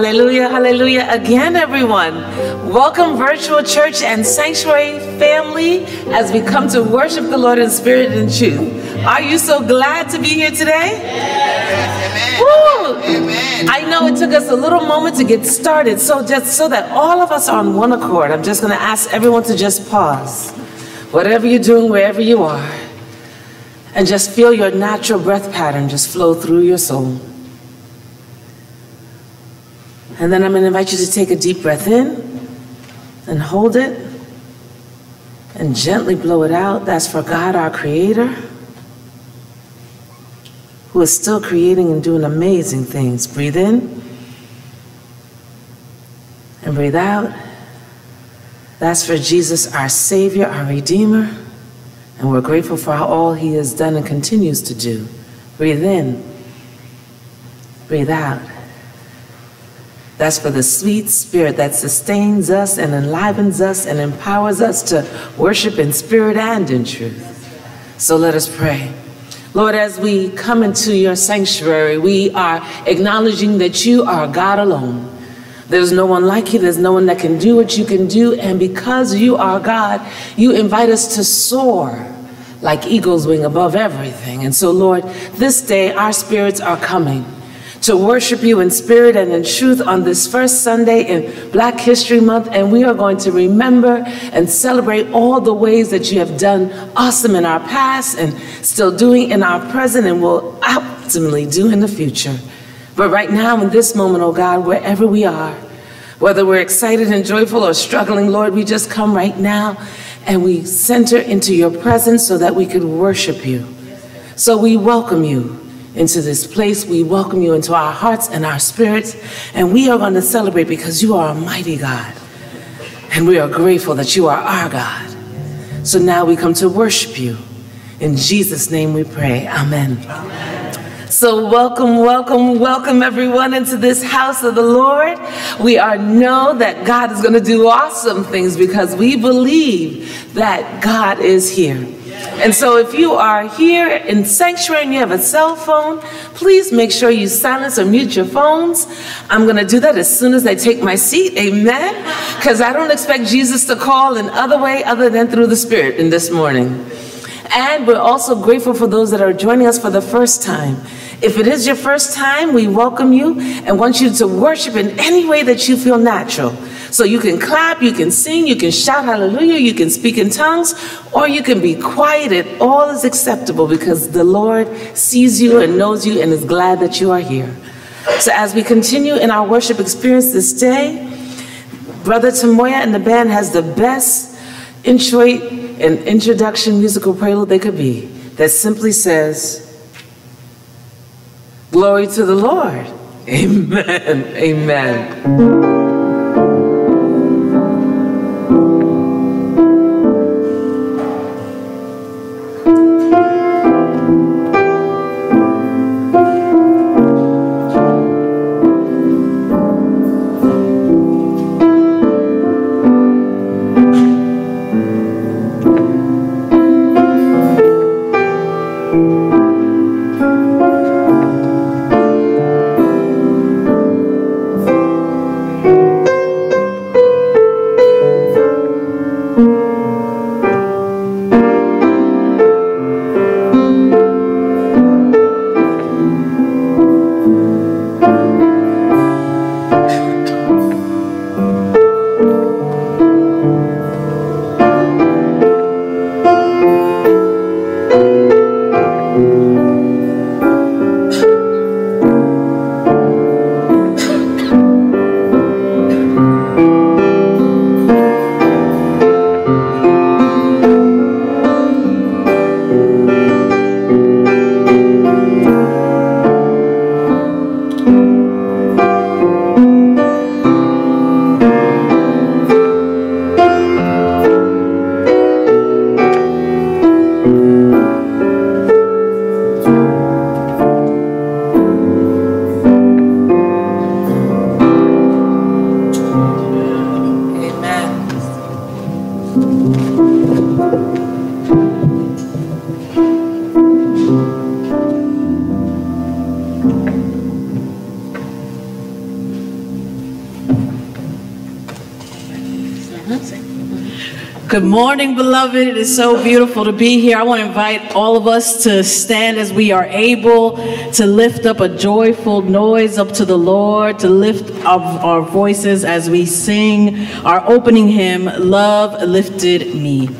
Hallelujah, hallelujah again, everyone. Welcome, virtual church and sanctuary family, as we come to worship the Lord in spirit and truth. Are you so glad to be here today? Yes, amen. Amen. I know it took us a little moment to get started, so just so that all of us are on one accord, I'm just going to ask everyone to just pause. Whatever you're doing, wherever you are, and just feel your natural breath pattern just flow through your soul. And then I'm going to invite you to take a deep breath in and hold it and gently blow it out. That's for God, our Creator, who is still creating and doing amazing things. Breathe in and breathe out. That's for Jesus, our Savior, our Redeemer. And we're grateful for all He has done and continues to do. Breathe in, breathe out. That's for the sweet spirit that sustains us and enlivens us and empowers us to worship in spirit and in truth. So let us pray. Lord, as we come into your sanctuary, we are acknowledging that you are God alone. There's no one like you. There's no one that can do what you can do. And because you are God, you invite us to soar like eagle's wing above everything. And so, Lord, this day our spirits are coming to worship you in spirit and in truth on this first Sunday in Black History Month. And we are going to remember and celebrate all the ways that you have done awesome in our past and still doing in our present and will ultimately do in the future. But right now, in this moment, oh God, wherever we are, whether we're excited and joyful or struggling, Lord, we just come right now and we center into your presence so that we could worship you. So we welcome you into this place. We welcome you into our hearts and our spirits. And we are going to celebrate because you are a mighty God. And we are grateful that you are our God. So now we come to worship you. In Jesus' name we pray. Amen. Amen. So welcome, welcome, welcome everyone into this house of the Lord. We are know that God is going to do awesome things because we believe that God is here. And so if you are here in sanctuary and you have a cell phone, please make sure you silence or mute your phones. I'm going to do that as soon as I take my seat. Amen. Because I don't expect Jesus to call in other way other than through the Spirit in this morning. And we're also grateful for those that are joining us for the first time. If it is your first time, we welcome you and want you to worship in any way that you feel natural. So you can clap, you can sing, you can shout hallelujah, you can speak in tongues, or you can be quiet. It all is acceptable because the Lord sees you and knows you and is glad that you are here. So as we continue in our worship experience this day, Brother Tamoya and the band has the best introit and introduction musical prelude they could be that simply says, Glory to the Lord. Amen. Amen. Good morning, beloved. It is so beautiful to be here. I want to invite all of us to stand as we are able to lift up a joyful noise up to the Lord, to lift up our voices as we sing our opening hymn, Love Lifted Me.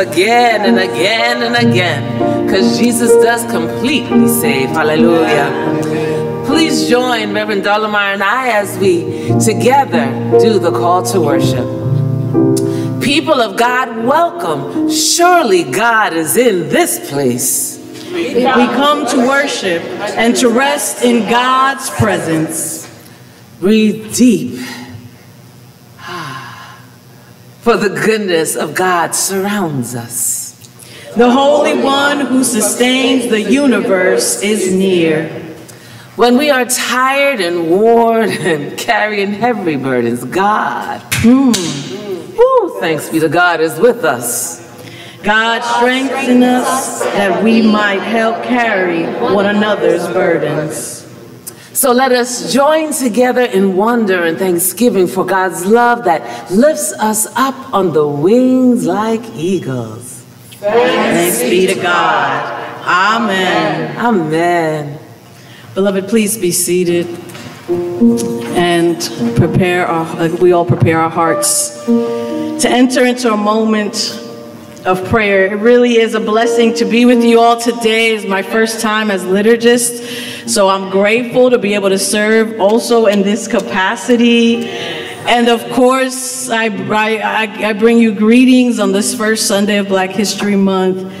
Again and again and again because Jesus does completely save. Hallelujah. Please join Reverend Dorlimar and I as we together do the call to worship. People of God, welcome. Surely God is in this place. We come to worship and to rest in God's presence. Breathe deep for the goodness of God surrounds us. The Holy One who sustains the universe is near. When we are tired and worn and carrying heavy burdens, God, mm, woo, thanks be to God, is with us. God strengthen us that we might help carry one another's burdens. So let us join together in wonder and thanksgiving for God's love that lifts us up on the wings like eagles. Thanks be to God. Amen. Amen. Beloved, please be seated and prepare our, we all prepare our hearts to enter into a moment of prayer. It really is a blessing to be with you all today. It's my first time as liturgist. So I'm grateful to be able to serve also in this capacity. And of course, I, I, I bring you greetings on this first Sunday of Black History Month.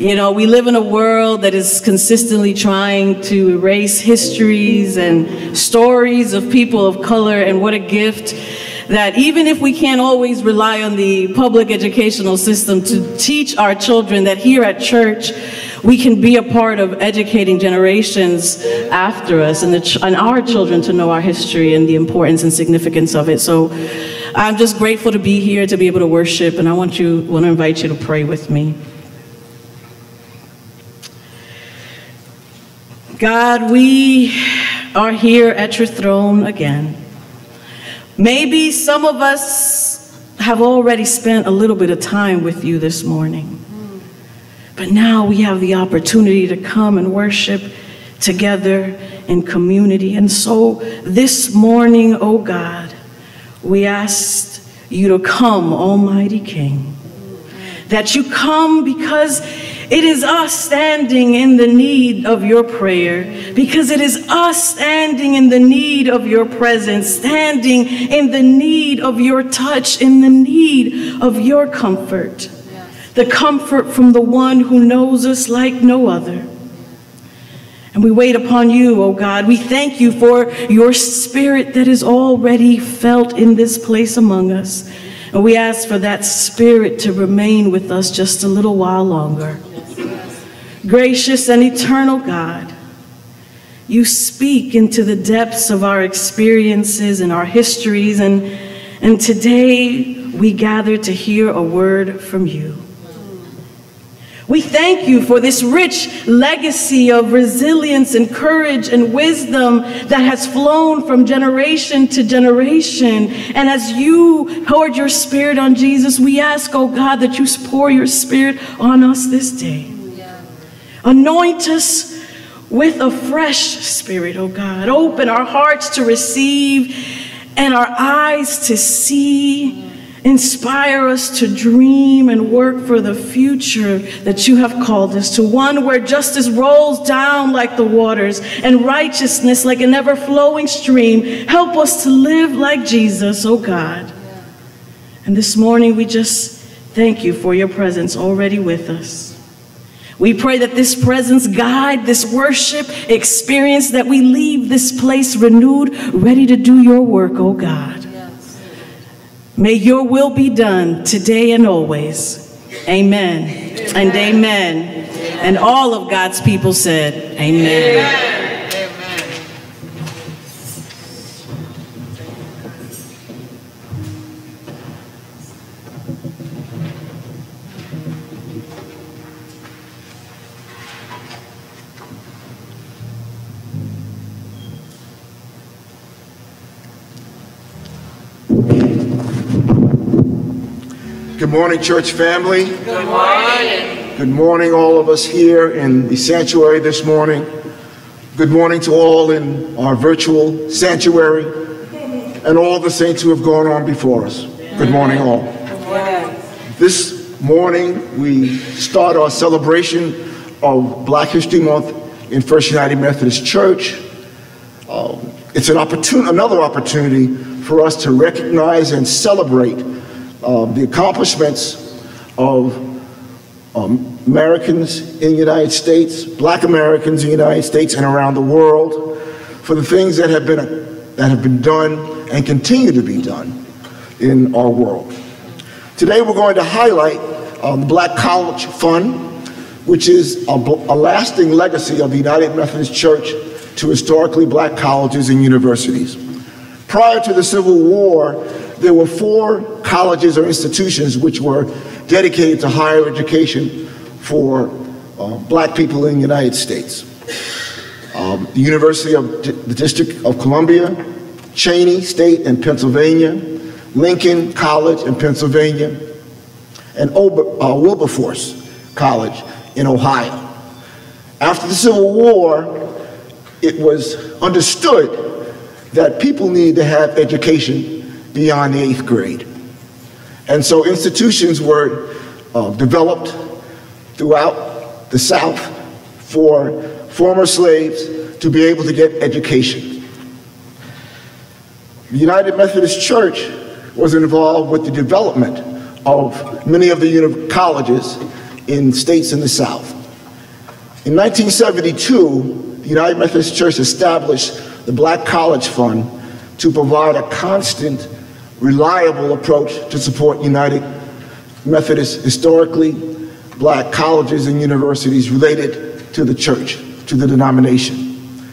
You know, we live in a world that is consistently trying to erase histories and stories of people of color, and what a gift that even if we can't always rely on the public educational system to teach our children that here at church, we can be a part of educating generations after us and, the, and our children to know our history and the importance and significance of it. So I'm just grateful to be here, to be able to worship, and I want, you, want to invite you to pray with me. God, we are here at your throne again. Maybe some of us have already spent a little bit of time with you this morning. But now we have the opportunity to come and worship together in community. And so this morning, oh God, we ask you to come, Almighty King. That you come because it is us standing in the need of your prayer because it is us standing in the need of your presence, standing in the need of your touch, in the need of your comfort. The comfort from the one who knows us like no other. And we wait upon you, O oh God. We thank you for your spirit that is already felt in this place among us. And we ask for that spirit to remain with us just a little while longer. Gracious and eternal God, you speak into the depths of our experiences and our histories, and, and today we gather to hear a word from you. We thank you for this rich legacy of resilience and courage and wisdom that has flown from generation to generation. And as you poured your spirit on Jesus, we ask, oh God, that you pour your spirit on us this day. Anoint us with a fresh spirit, oh God. Open our hearts to receive and our eyes to see. Inspire us to dream and work for the future that you have called us to, one where justice rolls down like the waters and righteousness like an ever flowing stream. Help us to live like Jesus, oh God. And this morning we just thank you for your presence already with us. We pray that this presence guide this worship experience, that we leave this place renewed, ready to do your work, oh God. May your will be done today and always. Amen, amen. and amen. amen. And all of God's people said, Amen. amen. Morning, church family. Good morning. Good morning, all of us here in the sanctuary this morning. Good morning to all in our virtual sanctuary and all the saints who have gone on before us. Good morning, all. This morning, we start our celebration of Black History Month in First United Methodist Church. Um, it's an opportunity, another opportunity for us to recognize and celebrate um, the accomplishments of um, Americans in the United States, black Americans in the United States and around the world, for the things that have been, that have been done and continue to be done in our world. Today we're going to highlight um, the Black College Fund, which is a, a lasting legacy of the United Methodist Church to historically black colleges and universities. Prior to the Civil War, there were four colleges or institutions which were dedicated to higher education for uh, black people in the United States. Um, the University of D the District of Columbia, Cheyney State in Pennsylvania, Lincoln College in Pennsylvania, and Ober, uh, Wilberforce College in Ohio. After the Civil War, it was understood that people needed to have education beyond eighth grade. And so institutions were uh, developed throughout the South for former slaves to be able to get education. The United Methodist Church was involved with the development of many of the colleges in states in the South. In 1972, the United Methodist Church established the Black College Fund to provide a constant, reliable approach to support United Methodist historically black colleges and universities related to the church, to the denomination.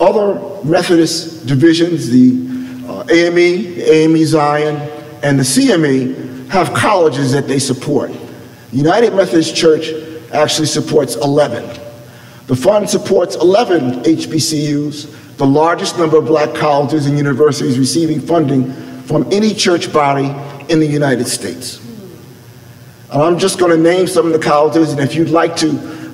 Other Methodist divisions, the uh, AME, the AME Zion, and the CME have colleges that they support. United Methodist Church actually supports 11. The fund supports 11 HBCUs, the largest number of black colleges and universities receiving funding from any church body in the United States. And I'm just going to name some of the colleges, and if you'd like to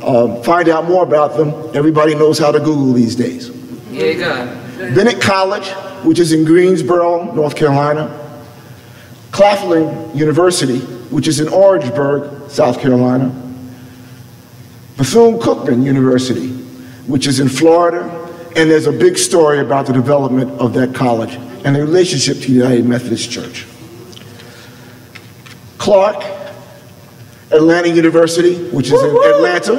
um, find out more about them, everybody knows how to Google these days. Yeah, go. Bennett College, which is in Greensboro, North Carolina. Claflin University, which is in Orangeburg, South Carolina. Bethune-Cookman University, which is in Florida, and there's a big story about the development of that college and the relationship to the United Methodist Church. Clark, Atlanta University, which is in Atlanta,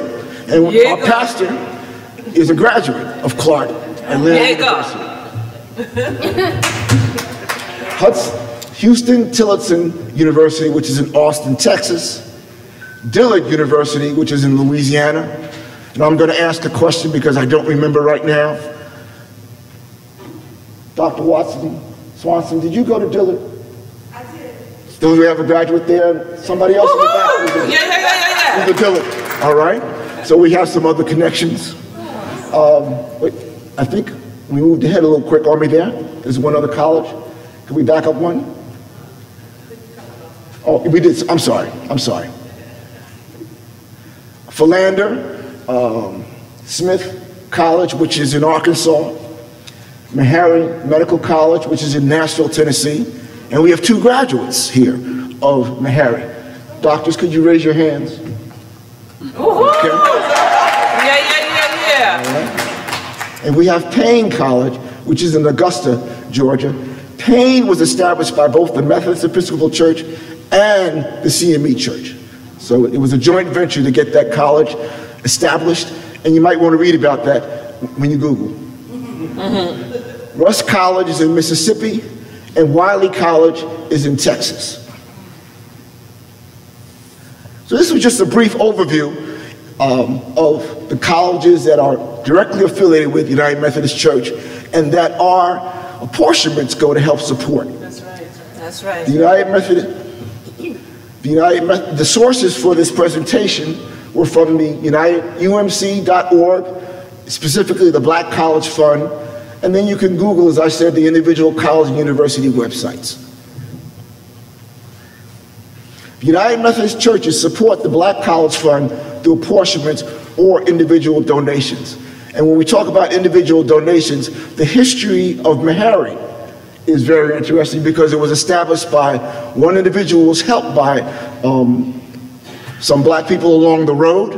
and Yeah, our pastor is a graduate of Clark, Atlanta Yeah. University. Hudson, Huston Tillotson University, which is in Austin, Texas. Dillard University, which is in Louisiana. And I'm going to ask a question because I don't remember right now. Dr. Watson, Swanson, did you go to Dillard? I did. Do we have a graduate there? Somebody else in the back? Yeah, yeah, yeah, yeah, yeah. Who's Dillard? All right. So we have some other connections. Um, wait, I think we moved ahead a little quick on me there. There's one other college. Can we back up one? Oh, we did. I'm sorry. I'm sorry. Philander, um, Smith College, which is in Arkansas, Meharry Medical College, which is in Nashville, Tennessee, and we have two graduates here of Meharry. Doctors, could you raise your hands? Okay. Yeah, yeah, yeah, yeah. And we have Paine College, which is in Augusta, Georgia. Paine was established by both the Methodist Episcopal Church and the CME Church. So it was a joint venture to get that college established, and you might want to read about that when you Google. Rust College is in Mississippi, and Wiley College is in Texas. So this was just a brief overview um, of the colleges that are directly affiliated with the United Methodist Church and that our apportionments go to help support. That's right. That's right. The United Methodist, the United the sources for this presentation were from the United UMC.org, specifically the Black College Fund, and then you can Google, as I said, the individual college and university websites. United Methodist churches support the Black College Fund through apportionments or individual donations. And when we talk about individual donations, the history of Meharry is very interesting because it was established by one individual was helped by um, some black people along the road,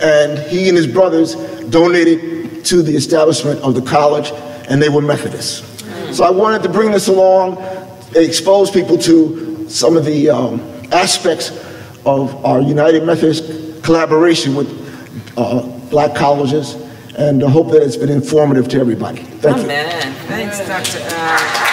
and he and his brothers donated to the establishment of the college, and they were Methodists. So I wanted to bring this along, expose people to some of the um, aspects of our United Methodist collaboration with uh, black colleges, and I hope that it's been informative to everybody. Thank you. Amen. Thanks, Dr. Al.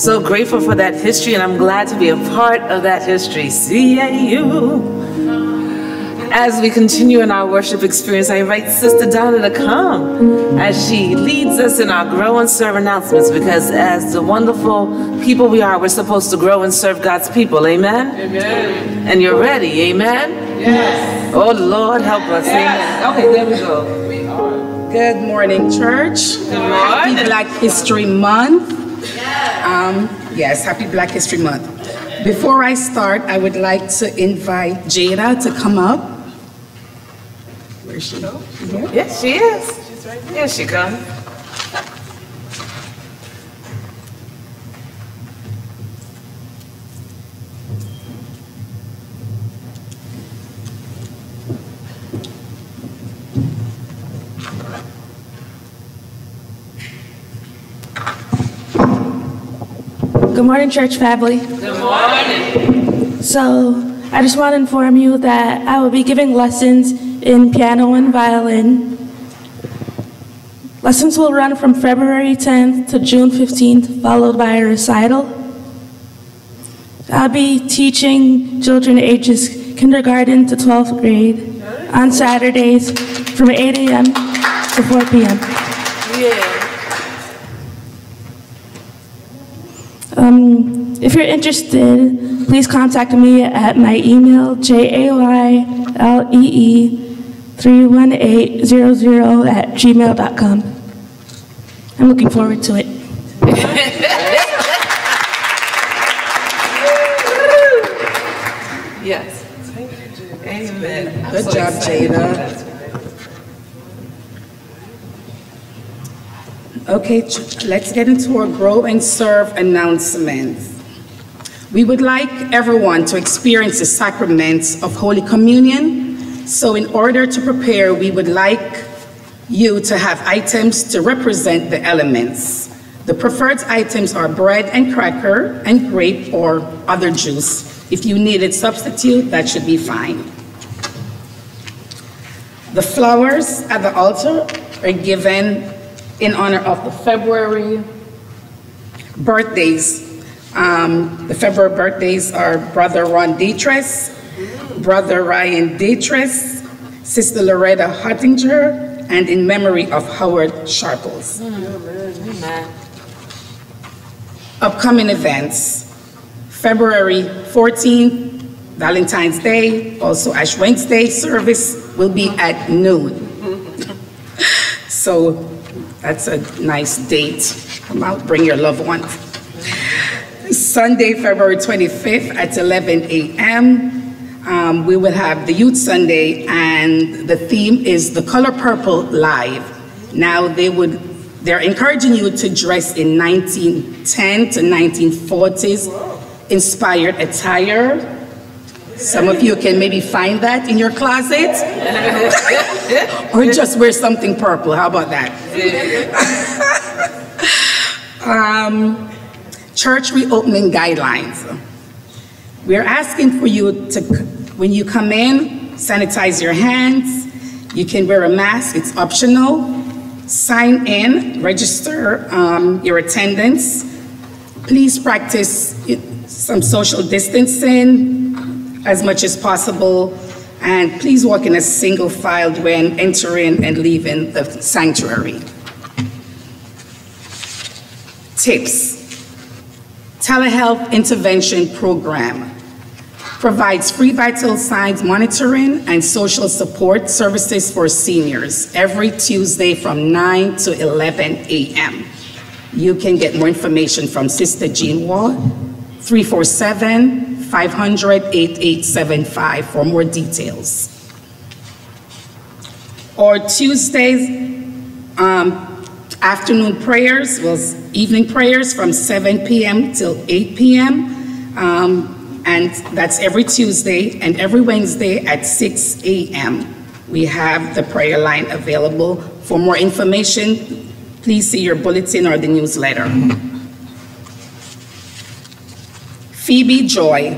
So grateful for that history, and I'm glad to be a part of that history. CAU. As we continue in our worship experience, I invite Sister Donna to come as she leads us in our grow and serve announcements because as the wonderful people we are, we're supposed to grow and serve God's people. Amen? Amen. And you're ready. Amen? Yes. Oh, Lord, help us. Amen. Okay, there we go. Good morning, church. Happy morning. Happy Black History Month. Um, yes, happy Black History Month. Before I start, I would like to invite Jada to come up. Where is she? Here? Yes, she is. She's right here. She comes. Good morning, church family. Good morning. So, I just want to inform you that I will be giving lessons in piano and violin. Lessons will run from February 10th to June 15th, followed by a recital. I'll be teaching children ages kindergarten to 12th grade on Saturdays from 8 a.m. to 4 p.m. Yeah. Um, if you're interested, please contact me at my email, J-A-Y-L-E-E-31800 at gmail.com. I'm looking forward to it. Yes. Amen. Good so job, excited. Jada. Okay, let's get into our grow and serve announcements. We would like everyone to experience the sacraments of Holy Communion. So in order to prepare, we would like you to have items to represent the elements. The preferred items are bread and cracker and grape or other juice. If you need a substitute, that should be fine. The flowers at the altar are given in honor of the February birthdays. Um, The February birthdays are Brother Ron Dietrich, Brother Ryan Dietrich, Sister Loretta Huttinger, and in memory of Howard Sharples. Amen. Upcoming events, February 14th, Valentine's Day, also Ash Wednesday service will be at noon. So that's a nice date. Come out, bring your loved ones. Sunday, February 25th at 11 a.m. um, we will have the Youth Sunday, and the theme is the Color Purple Live. Now, they would, they're encouraging you to dress in 1910 to 1940s inspired attire. Some of you can maybe find that in your closet, or just wear something purple. How about that? Um, church reopening guidelines. We're asking for you to, when you come in, sanitize your hands. You can wear a mask, it's optional. Sign in, register um, your attendance. Please practice some social distancing as much as possible. And please walk in a single file when entering and leaving the sanctuary. Tips. Telehealth Intervention Program provides free vital signs monitoring and social support services for seniors every Tuesday from 9 to 11 a.m. You can get more information from Sister Jean Wall, 347-500-8875 for more details. Or Tuesdays, um, afternoon prayers, was evening prayers from 7 p.m. till 8 p.m. Um, and that's every Tuesday and every Wednesday at 6 a.m. We have the prayer line available. For more information, please see your bulletin or the newsletter. Phoebe Joy,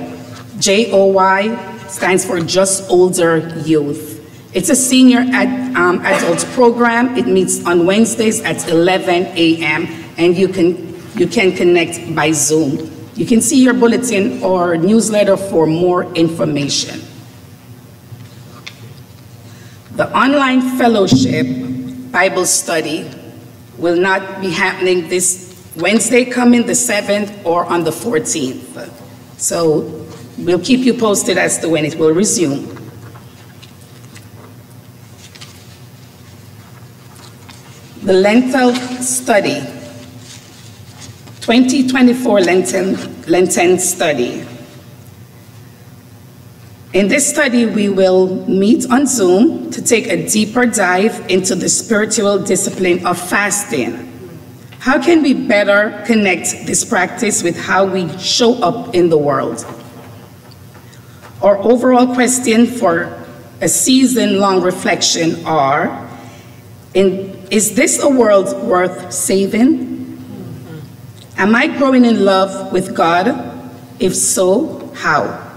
J-O-Y, stands for Just Older Youth. It's a senior ad, um, adult program. It meets on Wednesdays at 11 a.m. and you can, you can connect by Zoom. You can see your bulletin or newsletter for more information. The online fellowship Bible study will not be happening this Wednesday coming, the 7th, or on the 14th. So we'll keep you posted as to when it will resume. The Lenten study, 2024 Lenten, Lenten study. In this study, we will meet on Zoom to take a deeper dive into the spiritual discipline of fasting. How can we better connect this practice with how we show up in the world? Our overall question for a season-long reflection are, in, is this a world worth saving? Am I growing in love with God? If so, how?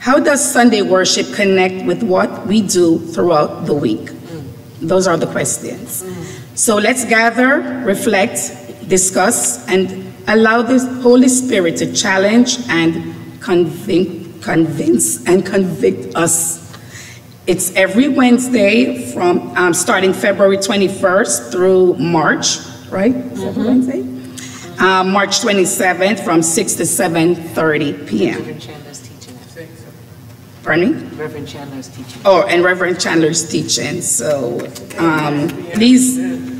How does Sunday worship connect with what we do throughout the week? Those are the questions. So let's gather, reflect, discuss, and allow the Holy Spirit to challenge and convince, convince and convict us. It's every Wednesday from um, starting February 21st through March, right? Is that Wednesday? Uh, March 27th from 6 to 7:30 p.m. Reverend Chandler's teaching. Pardon me? Reverend Chandler's teaching. Oh, and Reverend Chandler's teaching. So um, please,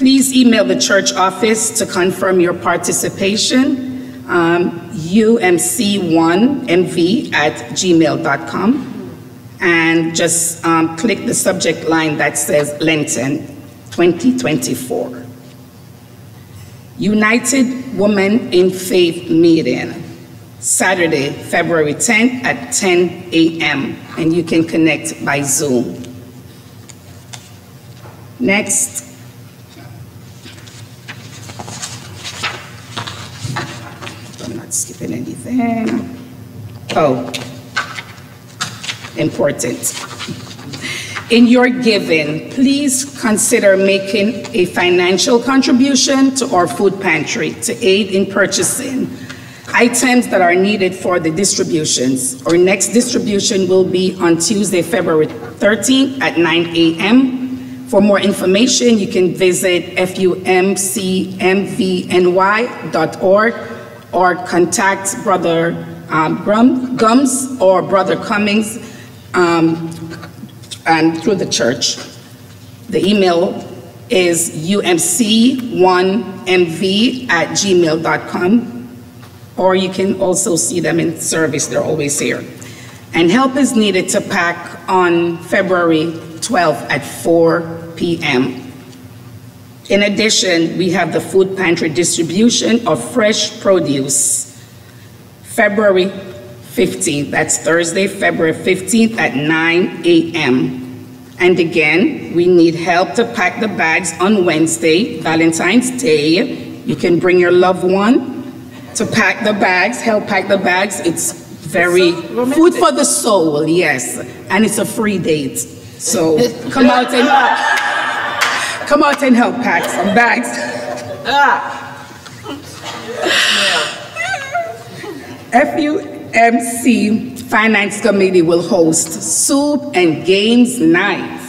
please email the church office to confirm your participation. Um, umc1mv at gmail.com. And just um, click the subject line that says Lenten 2024. United Women in Faith Meeting, Saturday, February 10th at 10 a.m., and you can connect by Zoom. Next. Not skipping anything. Oh, important. In your giving, please consider making a financial contribution to our food pantry to aid in purchasing items that are needed for the distributions. Our next distribution will be on Tuesday, February 13th at 9 a.m. For more information, you can visit fumcmvny.org or contact Brother um, Gums or Brother Cummings um, and through the church. The email is umc1mv at gmail.com, or you can also see them in service, they're always here. And help is needed to pack on February 12th at 4 p.m. In addition, we have the food pantry distribution of fresh produce. February 15th, that's Thursday, February 15th at 9 a.m. And again, we need help to pack the bags on Wednesday, Valentine's Day. You can bring your loved one to pack the bags, help pack the bags. It's very food for the soul, yes. And it's a free date. So come out and come out and help pack some bags. FUMC Finance Committee will host soup and games night.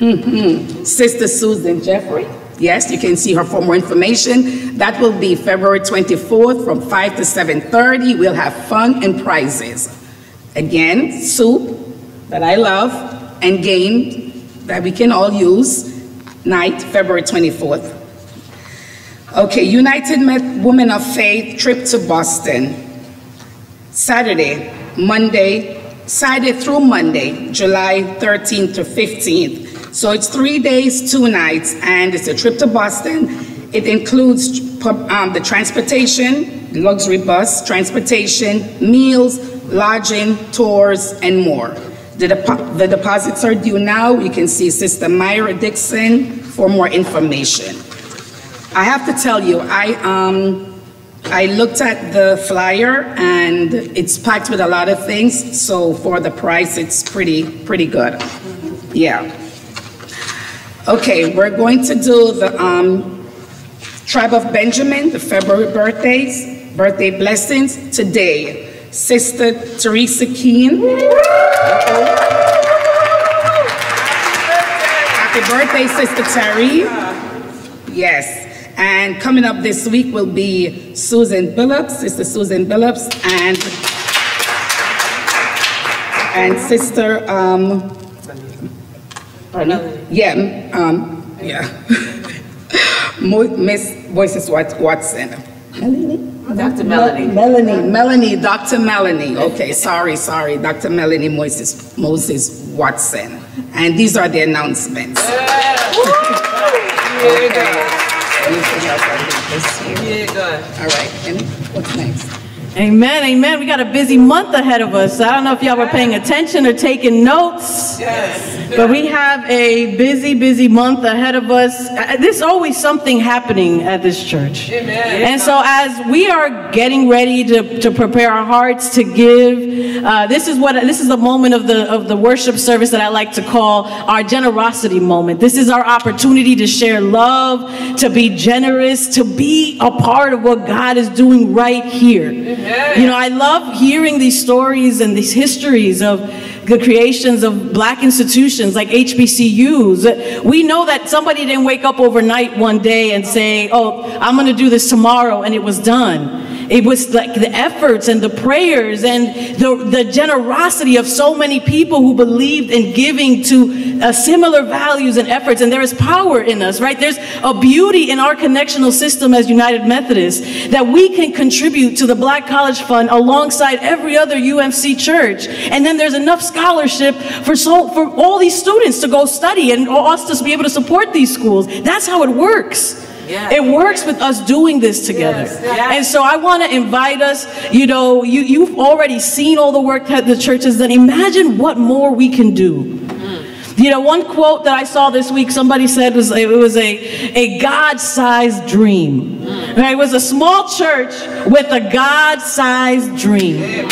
Mhm. Sister Susan Jeffrey, yes, you can see her for more information. That will be February 24th from 5 to 7:30. We'll have fun and prizes. Again, soup that I love and game that we can all use, night, February 24th. Okay, United Women of Faith trip to Boston. Saturday, Monday, Saturday through Monday, July 13th to 15th. So it's three days, two nights, and it's a trip to Boston. It includes um, the transportation, luxury bus, transportation, meals, lodging, tours, and more. The, the deposits are due now. You can see Sister Myra Dixon for more information. I have to tell you, I, um, I looked at the flyer and it's packed with a lot of things, so for the price, it's pretty, pretty good. Yeah. Okay, we're going to do the, um, Tribe of Benjamin, the February birthdays, birthday blessings today. Sister Teresa Keen. Happy birthday, Sister Terry. Yes. And coming up this week will be Susan Billups, Sister Susan Billups, and and Sister um? Yeah, um, yeah. Miss Voices Wat- Watson. Dr. Melanie. Melanie, Melanie, Dr. Melanie. Okay, sorry, sorry, Dr. Melanie Moses, Moses Watson. And these are the announcements. Yeah, Anything else I need this year? Yeah, good. All right, and what's next? Amen, amen. We got a busy month ahead of us. I don't know if y'all were paying attention or taking notes. Yes. But we have a busy, busy month ahead of us. Uh, There's always something happening at this church. Amen. And so as we are getting ready to, to prepare our hearts to give, uh, this is what this is the moment of the of the worship service that I like to call our generosity moment. This is our opportunity to share love, to be generous, to be a part of what God is doing right here. You know, I love hearing these stories and these histories of the creations of black institutions like HBCUs. We know that somebody didn't wake up overnight one day and say, oh, I'm going to do this tomorrow, and it was done. It was like the efforts and the prayers and the, the generosity of so many people who believed in giving to uh, similar values and efforts. And there is power in us, right? There's a beauty in our connectional system as United Methodists that we can contribute to the Black College Fund alongside every other UMC church. And then there's enough scholarship for, so, for all these students to go study and us to be able to support these schools. That's how it works. Yeah. It works with us doing this together. Yes, yes. And so I want to invite us, you know, you, you've already seen all the work that the church has done. Imagine what more we can do. Mm. You know, one quote that I saw this week, somebody said was it was a, a God-sized dream. Mm. Right? It was a small church with a God-sized dream.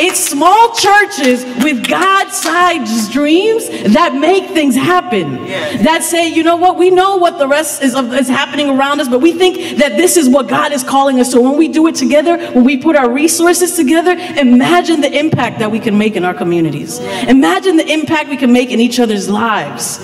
It's small churches with God-sized dreams that make things happen. That say, you know what, we know what the rest is, of, is happening around us, but we think that this is what God is calling us to. When we do it together, when we put our resources together, imagine the impact that we can make in our communities. Imagine the impact we can make in each other's lives.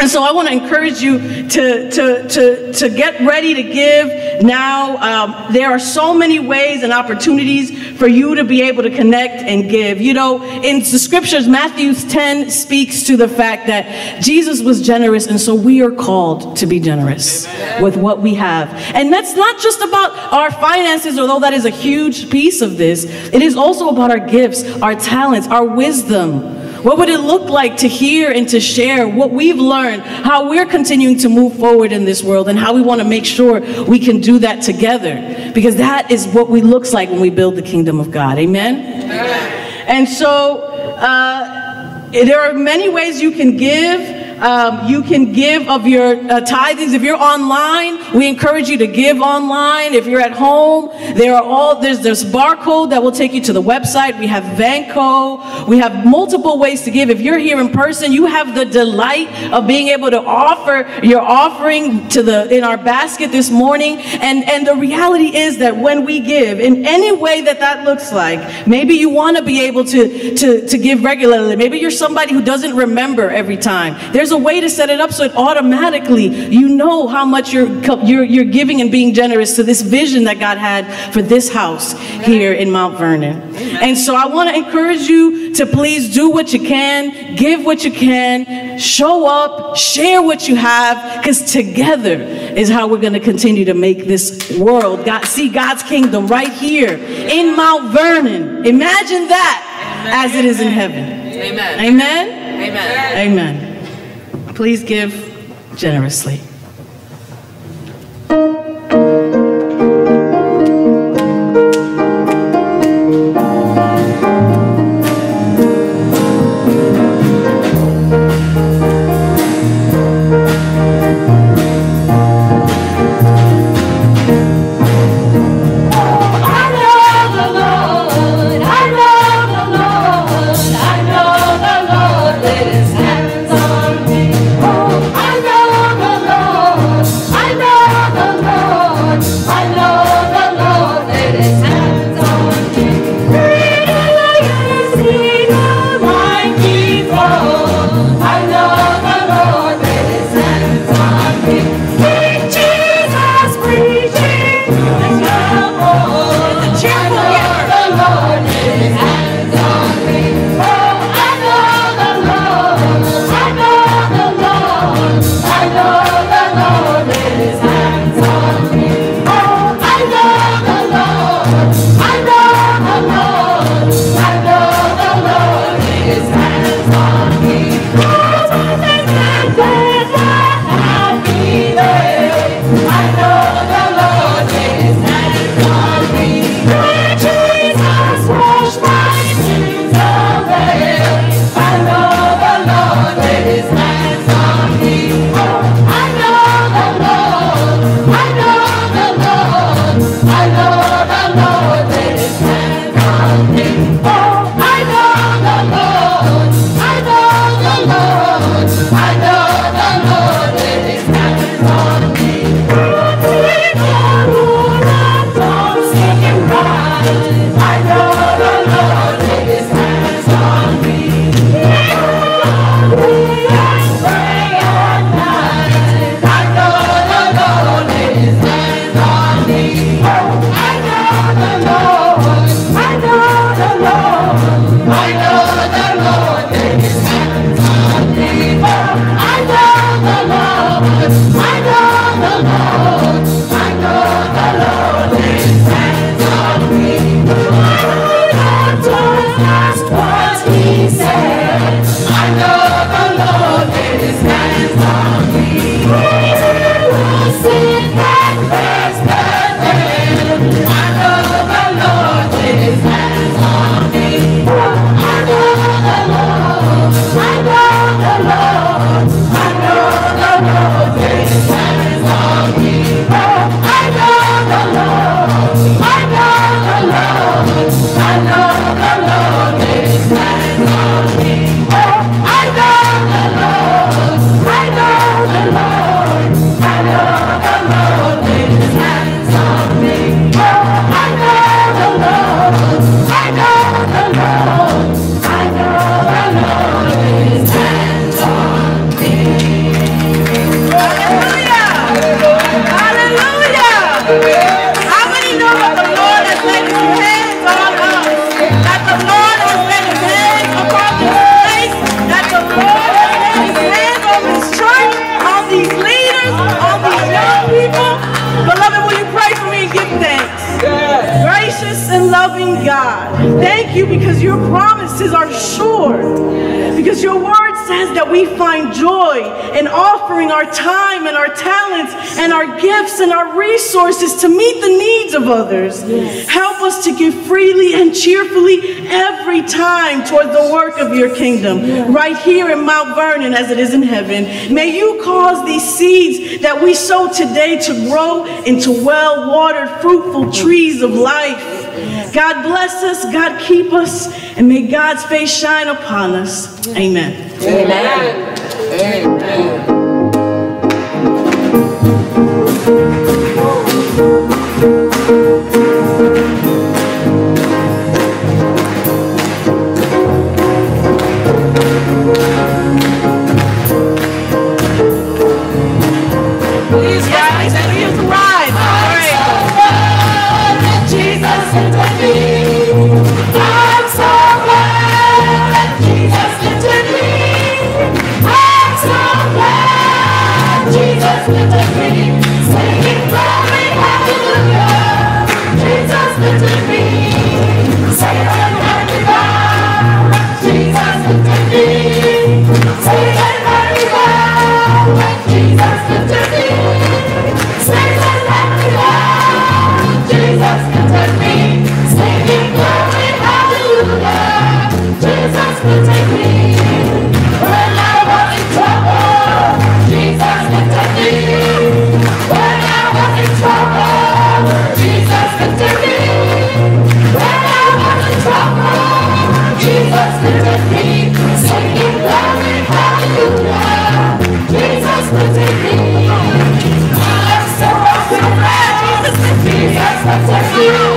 And so I want to encourage you to, to, to, to get ready to give now. Um, there are so many ways and opportunities for you to be able to connect and give. You know, in the scriptures, Matthew 10 speaks to the fact that Jesus was generous, and so we are called to be generous with what we have. And that's not just about our finances, although that is a huge piece of this. It is also about our gifts, our talents, our wisdom. What would it look like to hear and to share what we've learned, how we're continuing to move forward in this world, and how we want to make sure we can do that together? Because that is what we looks like when we build the kingdom of God. Amen? And so uh, there are many ways you can give. Um, you can give of your uh, tithings. If you're online, we encourage you to give online. If you're at home, there are all there's this barcode that will take you to the website. We have Vanco. We have multiple ways to give. If you're here in person, you have the delight of being able to offer your offering to the in our basket this morning. And and the reality is that when we give in any way that that looks like, maybe you want to be able to to to give regularly. Maybe you're somebody who doesn't remember every time. There's a way to set it up so it automatically you know how much you're you're you're giving and being generous to this vision that God had for this house here in Mount Vernon. And so I want to encourage you to please do what you can, give what you can, show up, share what you have, because together is how we're going to continue to make this world God see God's kingdom right here in Mount Vernon. Imagine that as it is in heaven. Amen. Amen. Amen. Amen. Please give generously. You because your promises are sure. Because your word says that we find joy in offering our time and our talents and our gifts and our resources to meet the needs of others. Help us to give freely and cheerfully every time toward the work of your kingdom, right here in Mount Vernon as it is in heaven. May you cause these seeds that we sow today to grow into well watered, fruitful trees of life. God bless us, God keep us, and may God's face shine upon us. Amen. Please lifted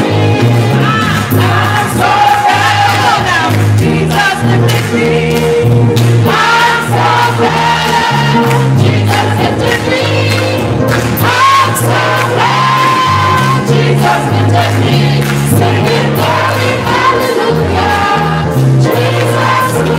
me.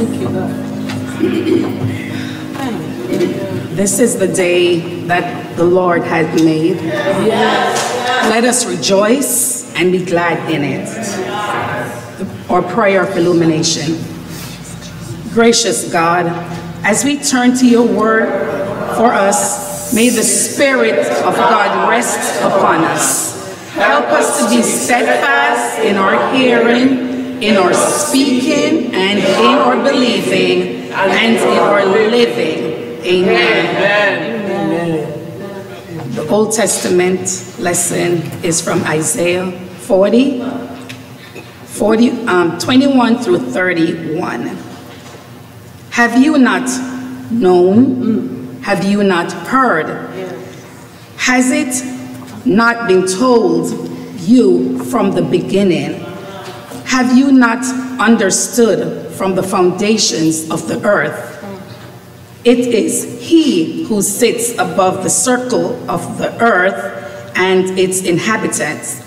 Thank you, God. This is the day that the Lord has made. Yes. Let us rejoice and be glad in it. Our prayer of illumination. Gracious God, as we turn to your word for us, may the Spirit of God rest upon us. Help us to be steadfast in our hearing in our speaking, and in our believing, and in our living. Amen. The Old Testament lesson is from Isaiah 40, 40 um, 21 through 31. Have you not known? Have you not heard? Has it not been told you from the beginning? Have you not understood from the foundations of the earth? It is he who sits above the circle of the earth, and its inhabitants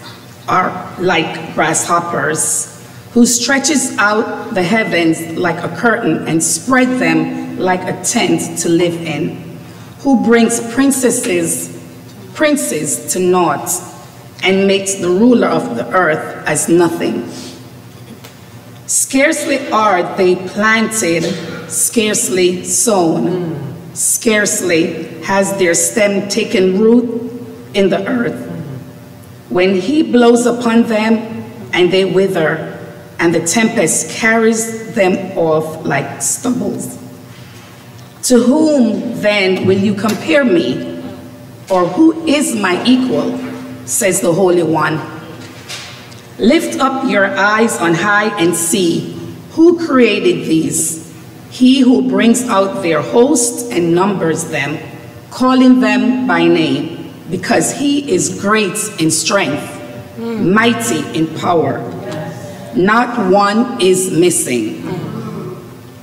are like grasshoppers, who stretches out the heavens like a curtain and spread them like a tent to live in, who brings princesses, princes to naught, and makes the ruler of the earth as nothing. Scarcely are they planted, scarcely sown, scarcely has their stem taken root in the earth. When he blows upon them and they wither, and the tempest carries them off like stubbles. To whom then will you compare me? Or who is my equal? Says the Holy One. Lift up your eyes on high and see who created these. He who brings out their host and numbers them, calling them by name, because he is great in strength, mighty in power. Not one is missing.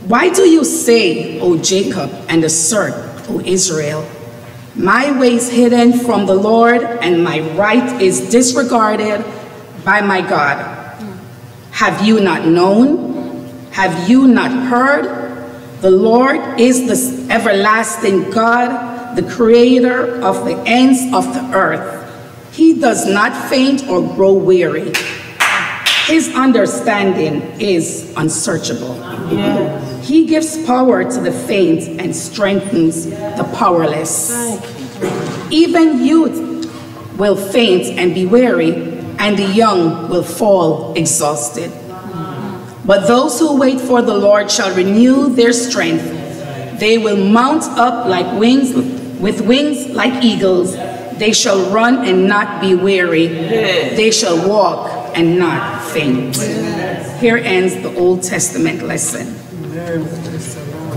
Why do you say, O Jacob, and assert, O Israel, my ways hidden from the Lord, and my right is disregarded by my God? Have you not known? Have you not heard? The Lord is the everlasting God, the creator of the ends of the earth. He does not faint or grow weary. His understanding is unsearchable. He gives power to the faint and strengthens the powerless. Even youth will faint and be weary, and the young will fall exhausted. But those who wait for the Lord shall renew their strength. They will mount up like wings, with wings like eagles. They shall run and not be weary. They shall walk and not faint. Here ends the Old Testament lesson.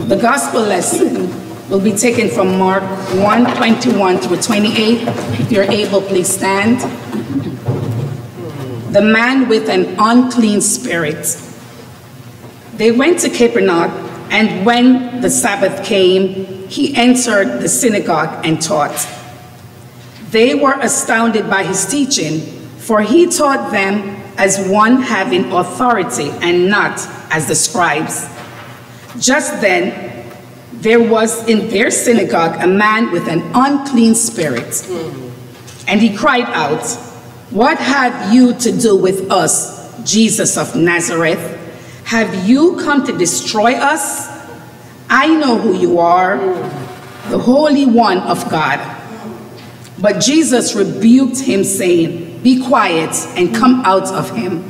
The gospel lesson will be taken from Mark 1 21 through 28. If you're able, please stand. The man with an unclean spirit. They went to Capernaum, and when the Sabbath came, he entered the synagogue and taught. They were astounded by his teaching, for he taught them as one having authority and not as the scribes. Just then, there was in their synagogue a man with an unclean spirit. And he cried out, What have you to do with us, Jesus of Nazareth? Have you come to destroy us? I know who you are, the Holy One of God. But Jesus rebuked him, saying, Be quiet and come out of him.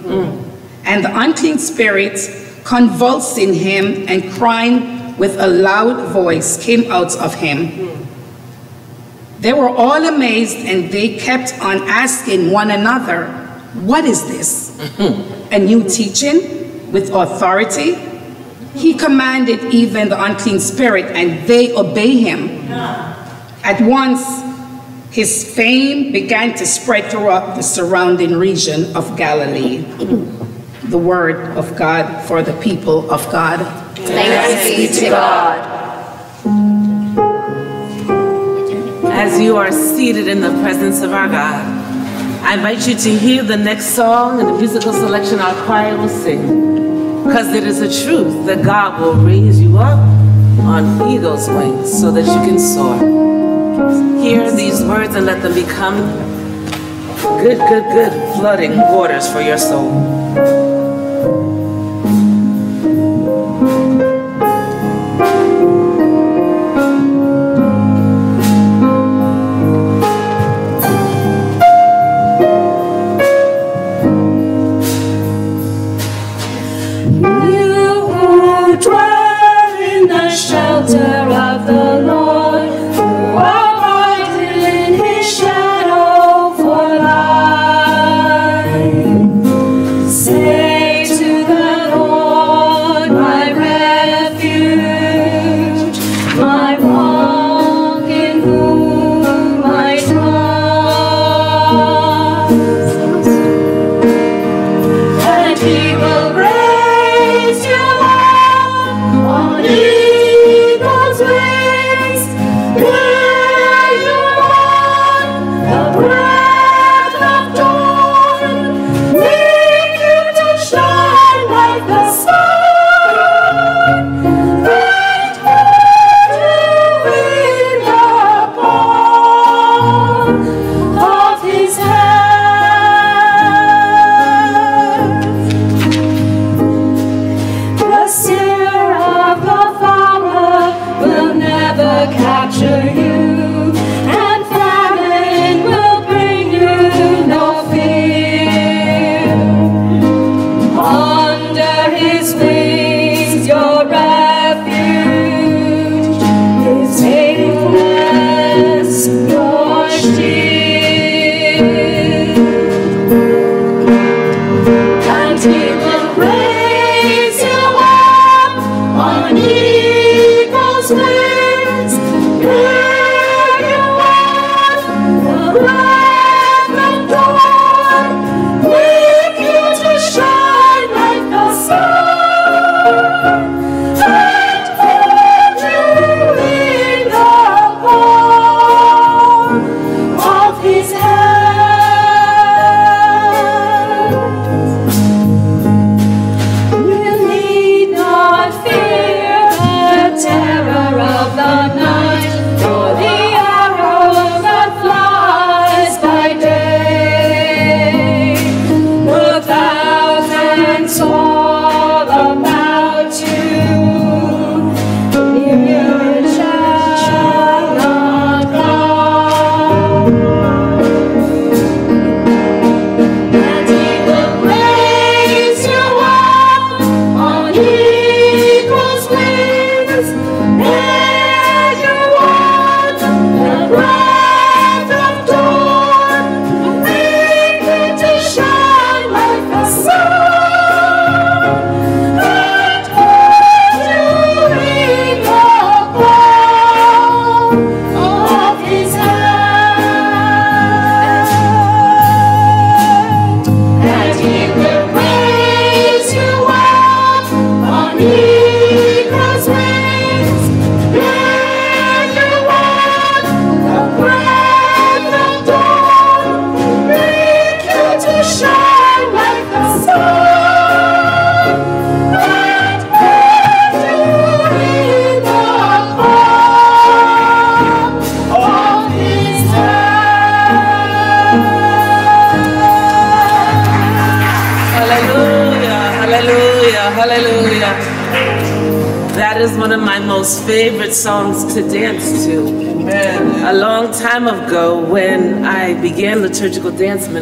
And the unclean spirit, convulsing him and crying with a loud voice, came out of him. They were all amazed and they kept on asking one another, What is this? A new teaching with authority? He commanded even the unclean spirit, and they obey him. At once, his fame began to spread throughout the surrounding region of Galilee. The word of God for the people of God. Thanks be to God. As you are seated in the presence of our God, I invite you to hear the next song and the musical selection our choir will sing. Because it is a truth that God will raise you up on eagle's wings so that you can soar. Hear these words and let them become good, good, good flooding waters for your soul.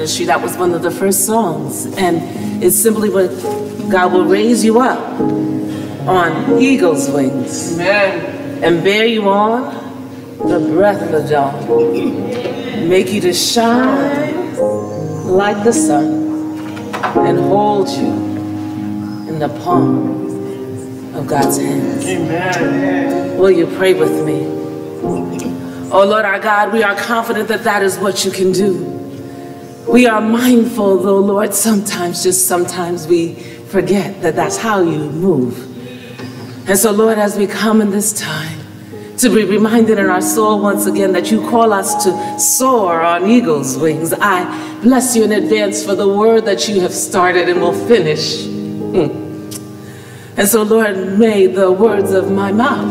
Ministry, that was one of the first songs. And it's simply what God will raise you up on eagle's wings Amen. and bear you on the breath of the dawn, make you to shine like the sun and hold you in the palm of God's hands. Amen. Will you pray with me? Oh Lord our God, we are confident that that is what you can do. We are mindful, though, Lord, sometimes, just sometimes we forget that that's how you move. And so, Lord, as we come in this time, to be reminded in our soul once again that you call us to soar on eagle's wings. I bless you in advance for the word that you have started and will finish. Mm. And so, Lord, may the words of my mouth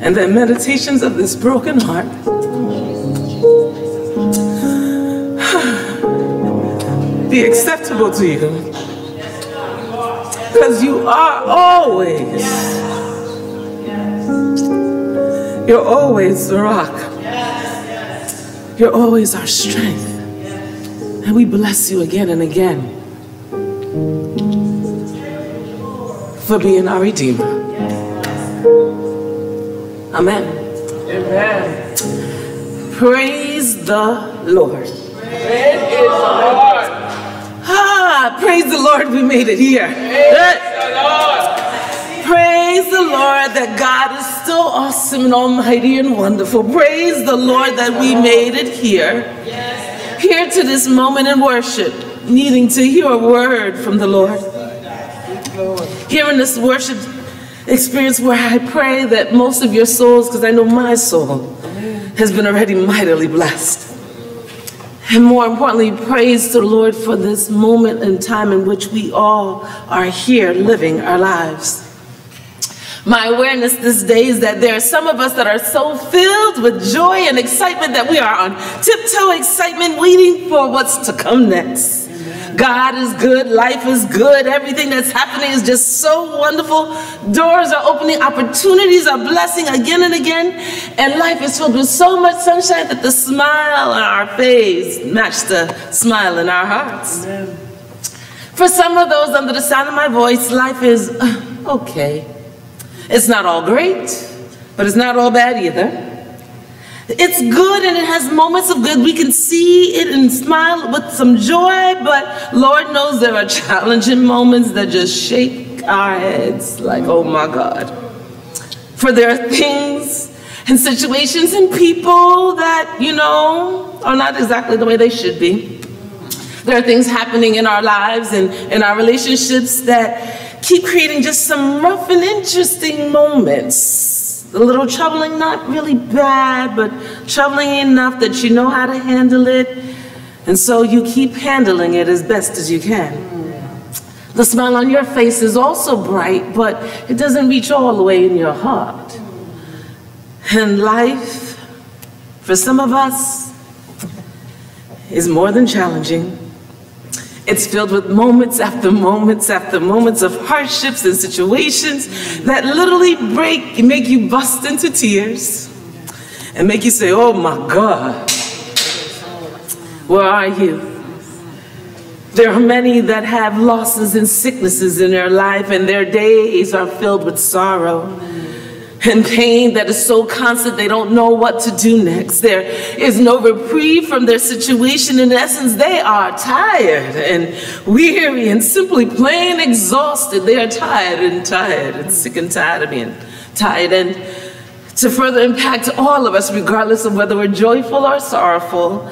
and the meditations of this broken heart be acceptable to you. Because you are always, you're always the rock. You're always our strength. And we bless you again and again for being our Redeemer. Amen. Amen. Praise the Lord. Ah, praise the Lord, we made it here. Praise the Lord that God is so awesome and almighty and wonderful. Praise the Lord that we made it here. Here to this moment in worship, needing to hear a word from the Lord. Here in this worship experience where I pray that most of your souls, because I know my soul, has been already mightily blessed. And more importantly, praise the Lord for this moment in time in which we all are here living our lives. My awareness this day is that there are some of us that are so filled with joy and excitement that we are on tiptoe excitement waiting for what's to come next. God is good, life is good, everything that's happening is just so wonderful. Doors are opening, opportunities are blessing again and again, and life is filled with so much sunshine that the smile on our face matches the smile in our hearts. Amen. For some of those under the sound of my voice, life is uh, okay. It's not all great, but it's not all bad either. It's good and it has moments of good. We can see it and smile with some joy, but Lord knows there are challenging moments that just shake our heads like, oh my God. For there are things and situations and people that, you know, are not exactly the way they should be. There are things happening in our lives and in our relationships that keep creating just some rough and interesting moments a little troubling, not really bad, but troubling enough that you know how to handle it. And so you keep handling it as best as you can. The smile on your face is also bright, but it doesn't reach all the way in your heart. And life, for some of us, is more than challenging. It's filled with moments after moments after moments of hardships and situations that literally break make you bust into tears and make you say, oh my God, where are you? There are many that have losses and sicknesses in their life and their days are filled with sorrow and pain that is so constant they don't know what to do next. There is no reprieve from their situation. In essence, they are tired and weary and simply plain exhausted. They are tired and tired and sick and tired of being tired. And to further impact all of us, regardless of whether we're joyful or sorrowful,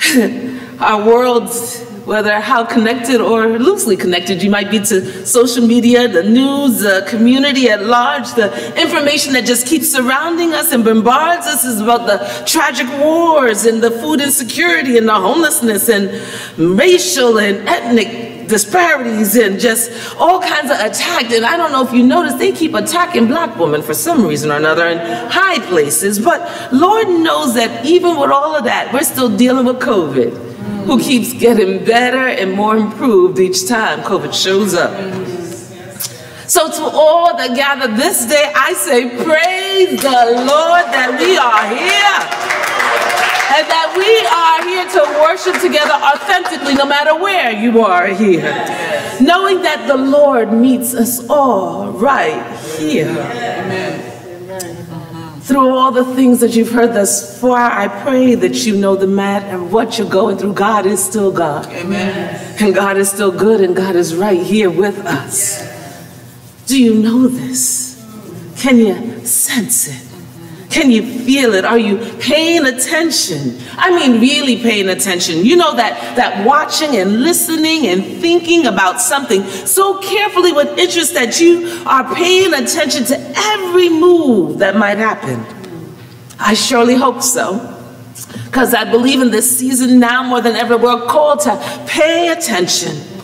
our world's whether how connected or loosely connected you might be to social media, the news, the community at large, the information that just keeps surrounding us and bombards us is about the tragic wars and the food insecurity and the homelessness and racial and ethnic disparities and just all kinds of attacks. And I don't know if you noticed, they keep attacking black women for some reason or another in high places. But Lord knows that even with all of that, we're still dealing with COVID who keeps getting better and more improved each time COVID shows up. So to all that gather this day, I say, praise the Lord that we are here. And that we are here to worship together authentically, no matter where you are here. Knowing that the Lord meets us all right here. Through all the things that you've heard thus far, I pray that you know the matter and what you're going through. God is still God. Amen. And God is still good and God is right here with us. Do you know this? Can you sense it? Can you feel it? Are you paying attention? I mean, really paying attention. You know that, that watching and listening and thinking about something so carefully with interest that you are paying attention to every move that might happen. I surely hope so. Because I believe in this season now more than ever, we're called to pay attention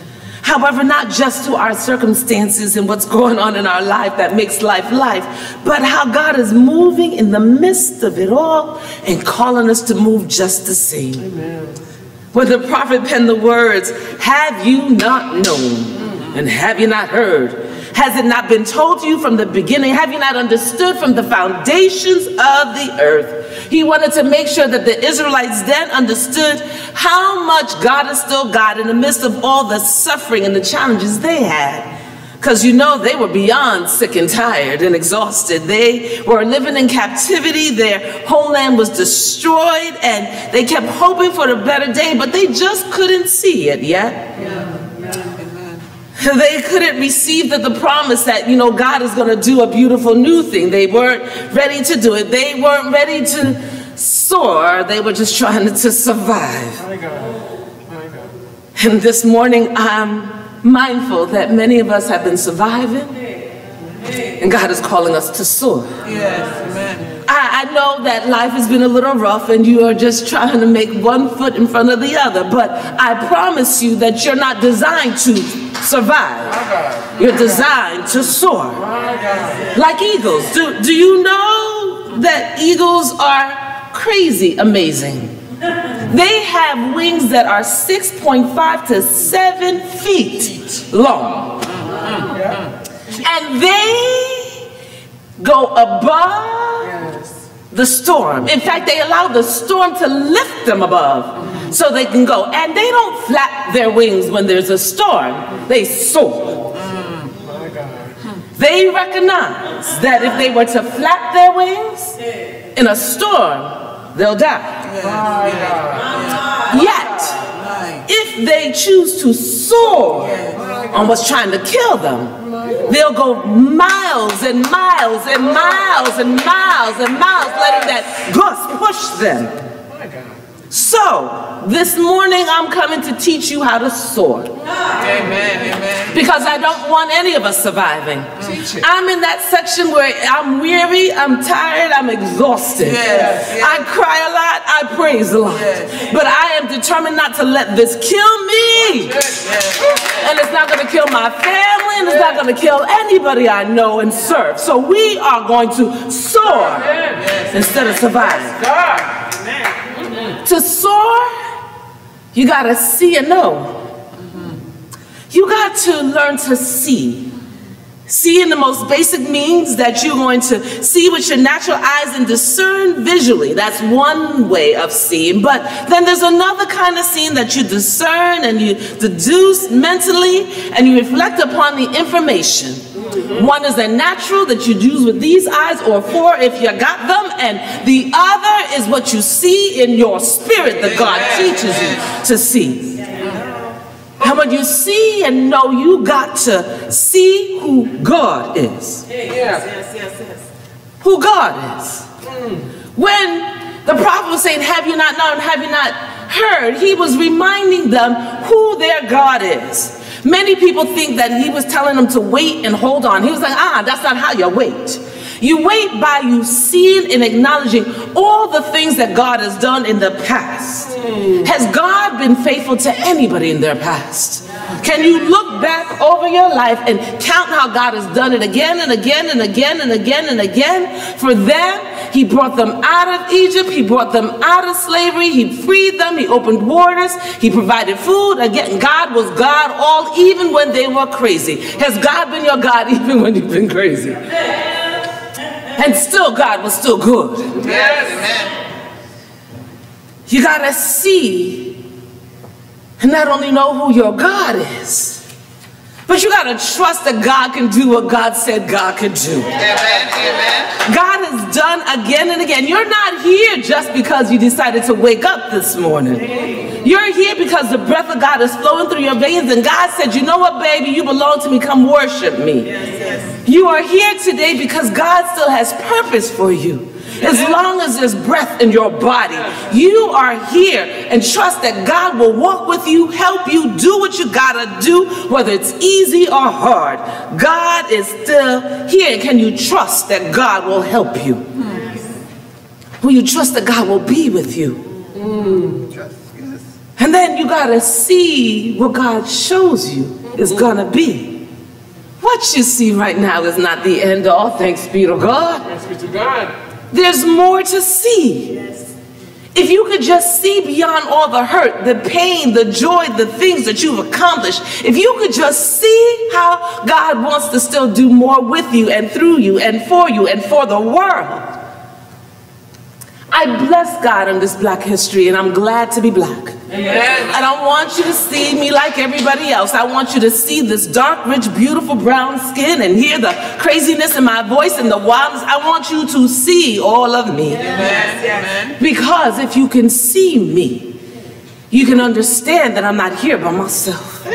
However, not just to our circumstances and what's going on in our life that makes life life, but how God is moving in the midst of it all and calling us to move just the same. Amen. When the prophet penned the words, Have you not known and have you not heard? Has it not been told to you from the beginning? Have you not understood from the foundations of the earth? He wanted to make sure that the Israelites then understood how much God is still God in the midst of all the suffering and the challenges they had. Because you know, they were beyond sick and tired and exhausted. They were living in captivity. Their homeland was destroyed, and they kept hoping for a better day, but they just couldn't see it yet. Yeah. They couldn't receive the, the promise that, you know, God is going to do a beautiful new thing. They weren't ready to do it. They weren't ready to soar. They were just trying to survive. And this morning, I'm mindful that many of us have been surviving, and God is calling us to soar. Yes, amen. I, I know that life has been a little rough and you are just trying to make one foot in front of the other, but I promise you that you're not designed to survive. You're designed to soar. Like eagles. Do, do you know that eagles are crazy amazing? They have wings that are 6.5 to 7 feet long. And they go above the storm. In fact, they allow the storm to lift them above so they can go. And they don't flap their wings when there's a storm, they soar. They recognize that if they were to flap their wings in a storm, they'll die. Yet, if they choose to soar on what's trying to kill them, They'll go miles and miles and miles and miles and miles, letting that gust push them. So, this morning I'm coming to teach you how to soar. Amen, amen. Because I don't want any of us surviving. I'm in that section where I'm weary, I'm tired, I'm exhausted. Yes, yes. I cry a lot, I praise a lot. Yes. But I am determined not to let this kill me. And it's not going to kill my family, and it's not going to kill anybody I know and serve. So we are going to soar instead of survive. To soar, you got to see and know. You got to learn to see. See in the most basic means that you're going to see with your natural eyes and discern visually. That's one way of seeing. But then there's another kind of seeing that you discern and you deduce mentally and you reflect upon the information. One is a natural that you use with these eyes or four if you got them, and the other is what you see in your spirit that God teaches you to see. And when you see and know, you got to see who God is. Yes, yes, yes, yes. Who God is. Mm. When the prophet was saying, Have you not known, have you not heard? He was reminding them who their God is. Many people think that he was telling them to wait and hold on. He was like, ah, that's not how you wait. You wait by you seeing and acknowledging all the things that God has done in the past. Hmm. Has God been faithful to anybody in their past? Can you look back over your life and count how God has done it again and again and again and again and again? For them, He brought them out of Egypt, He brought them out of slavery, He freed them, He opened waters, He provided food. Again, God was God all, even when they were crazy. Has God been your God even when you've been crazy? And still, God was still good. Yes. You got to see and not only know who your God is, but you got to trust that God can do what God said God could do. Amen, amen. God has done again and again. You're not here just because you decided to wake up this morning. You're here because the breath of God is flowing through your veins, and God said, You know what, baby? You belong to me. Come worship me. Yes, yes. You are here today because God still has purpose for you. As long as there's breath in your body, you are here and trust that God will walk with you, help you, do what you gotta do, whether it's easy or hard. God is still here. Can you trust that God will help you? Will you trust that God will be with you? Mm. And then you gotta see what God shows you. is gonna be. What you see right now is not the end all, thanks be to God. Thanks be to God. There's more to see. Yes. If you could just see beyond all the hurt, the pain, the joy, the things that you've accomplished, if you could just see how God wants to still do more with you and through you and for you and for the world. I bless God on this black history and I'm glad to be black. I don't want you to see me like everybody else. I want you to see this dark, rich, beautiful brown skin and hear the craziness in my voice and the wildness. I want you to see all of me. Because if you can see me, you can understand that I'm not here by myself.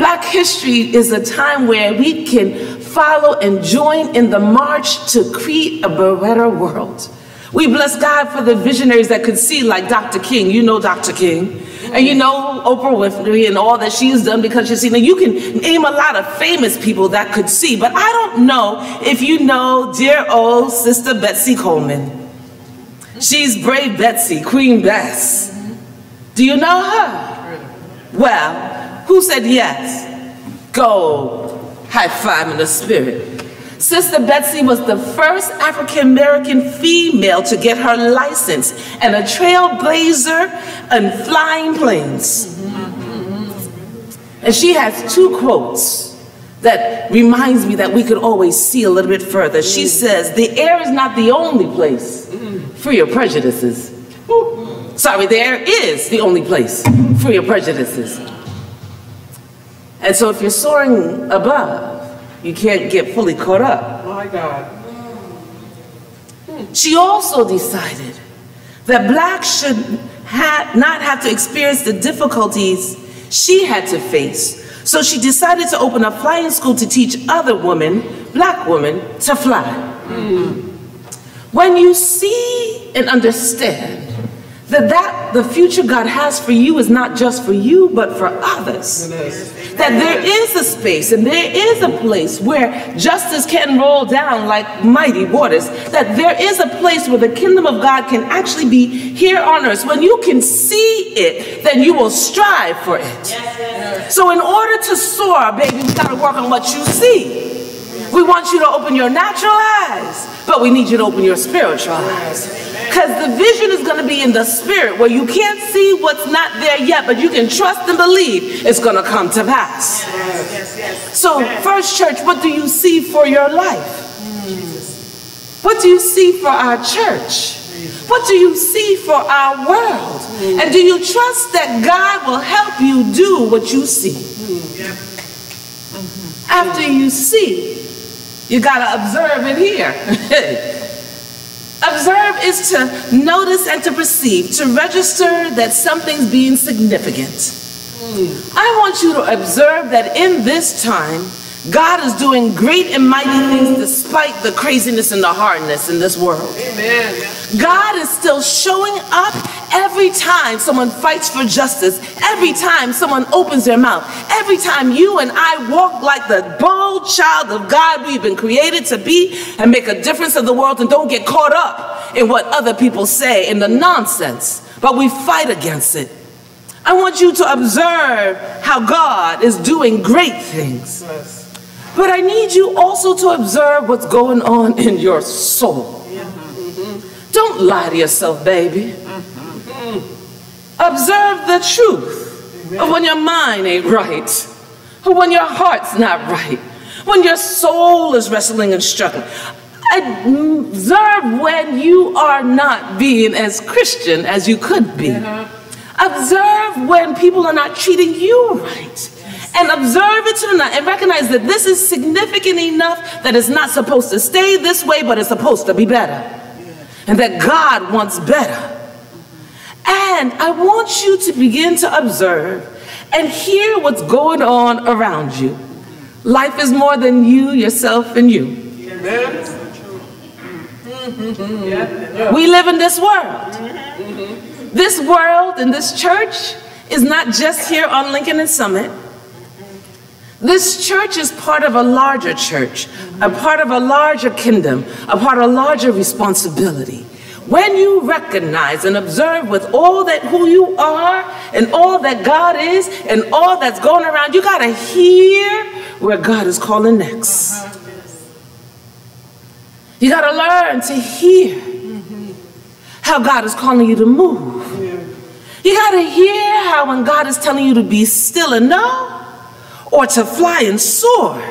Black history is a time where we can follow and join in the march to create a better world. We bless God for the visionaries that could see, like Dr. King. You know Dr. King. And you know Oprah Winfrey and all that she's done because she's seen. Now you can name a lot of famous people that could see, but I don't know if you know dear old Sister Bessie Coleman. She's Brave Bessie, Queen Bess. Do you know her? Well, who said yes? Go high five in the spirit. Sister Bessie was the first African American female to get her license and a trailblazer and flying planes. And she has two quotes that reminds me that we could always see a little bit further. She mm. says, the air is not the only place mm. for your prejudices. Sorry, the air is the only place for your prejudices. And so if you're soaring above, you can't get fully caught up. Oh my God. She also decided that blacks should ha- not have to experience the difficulties she had to face. So she decided to open a flying school to teach other women, black women, to fly. Hmm. When you see and understand that, that the future God has for you is not just for you, but for others. That there is a space and there is a place where justice can roll down like mighty waters. That there is a place where the kingdom of God can actually be here on earth. When you can see it, then you will strive for it. So in order to soar, baby, we gotta work on what you see. We want you to open your natural eyes, but we need you to open your spiritual eyes. Because the vision is going to be in the spirit where you can't see what's not there yet, but you can trust and believe it's going to come to pass. So, First Church, what do you see for your life? What do you see for our church? What do you see for our world? And do you trust that God will help you do what you see? After you see, you got to observe it here. Observe is to notice and to perceive, to register that something's being significant. I want you to observe that in this time, God is doing great and mighty things despite the craziness and the hardness in this world. Amen. God is still showing up every time someone fights for justice, every time someone opens their mouth, every time you and I walk like the bold child of God we've been created to be and make a difference in the world and don't get caught up in what other people say in the nonsense, but we fight against it. I want you to observe how God is doing great things. But I need you also to observe what's going on in your soul. Don't lie to yourself, baby. Observe the truth of when your mind ain't right, or when your heart's not right, when your soul is wrestling and struggling. Observe when you are not being as Christian as you could be. Observe when people are not treating you right. And observe it tonight and recognize that this is significant enough that it's not supposed to stay this way, but it's supposed to be better. And that God wants better. And I want you to begin to observe and hear what's going on around you. Life is more than you, yourself, and you. We live in this world. This world and this church is not just here on Lincoln and Summit. This church is part of a larger church, a part of a larger kingdom, a part of a larger responsibility. When you recognize and observe with all that who you are and all that God is and all that's going around, you got to hear where God is calling next. You got to learn to hear how God is calling you to move. You got to hear how when God is telling you to be still and know or to fly and soar.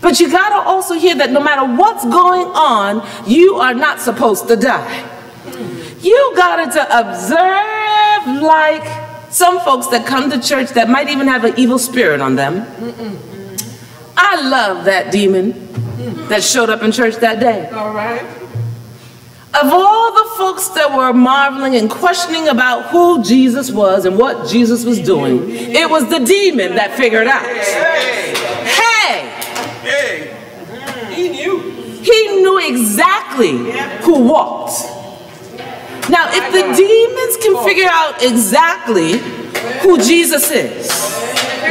But you got to also hear that no matter what's going on, you are not supposed to die. You got to observe like some folks that come to church that might even have an evil spirit on them. I love that demon that showed up in church that day. All right. Of all the folks that were marveling and questioning about who Jesus was and what Jesus was doing, it was the demon that figured out. Hey, Hey. He knew. he knew exactly who walked. Now, if the demons can figure out exactly who Jesus is,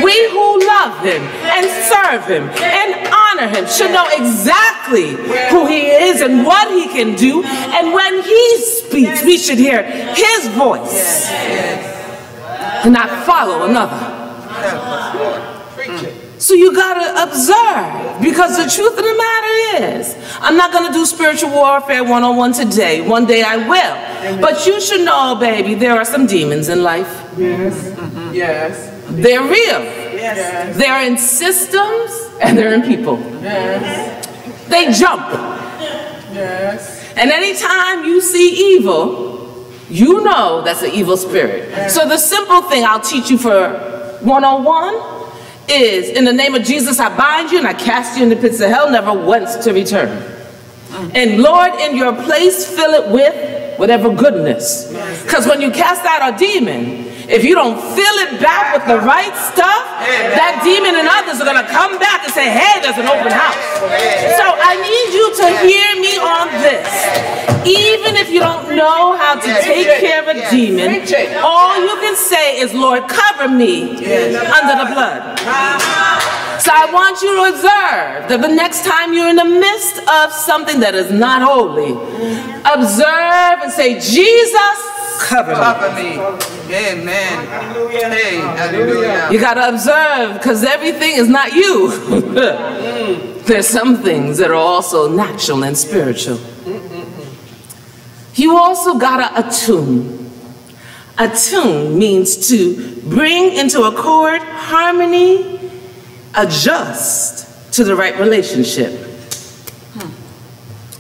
we who love him and serve him and honor him should know exactly who he is and what he can do. And when he speaks, we should hear his voice and not follow another. So you gotta observe because the truth of the matter is, I'm not gonna do spiritual warfare one on one today. One day I will. But you should know, baby, there are some demons in life. Yes. Mm-hmm. Yes. They're real. Yes. They're in systems and they're in people. Yes. They jump. Yes. And anytime you see evil, you know that's an evil spirit. So the simple thing I'll teach you for 101 is in the name of Jesus, I bind you and I cast you in the pits of hell, never once to return. Mm. And Lord, in your place, fill it with whatever goodness. Because when you cast out a demon, if you don't fill it back with the right stuff, that demon and others are going to come back and say, hey, there's an open house. So I need you to hear me on this. Even if you don't know how to take care of a demon, all you can say is, Lord, cover me under the blood. So I want you to observe that the next time you're in the midst of something that is not holy, observe and say, Jesus, cover me. Cover me. Amen. Hey, hallelujah. You got to observe because everything is not you. There's some things that are also natural and spiritual. You also got to attune. Attune means to bring into accord, harmony, adjust to the right relationship.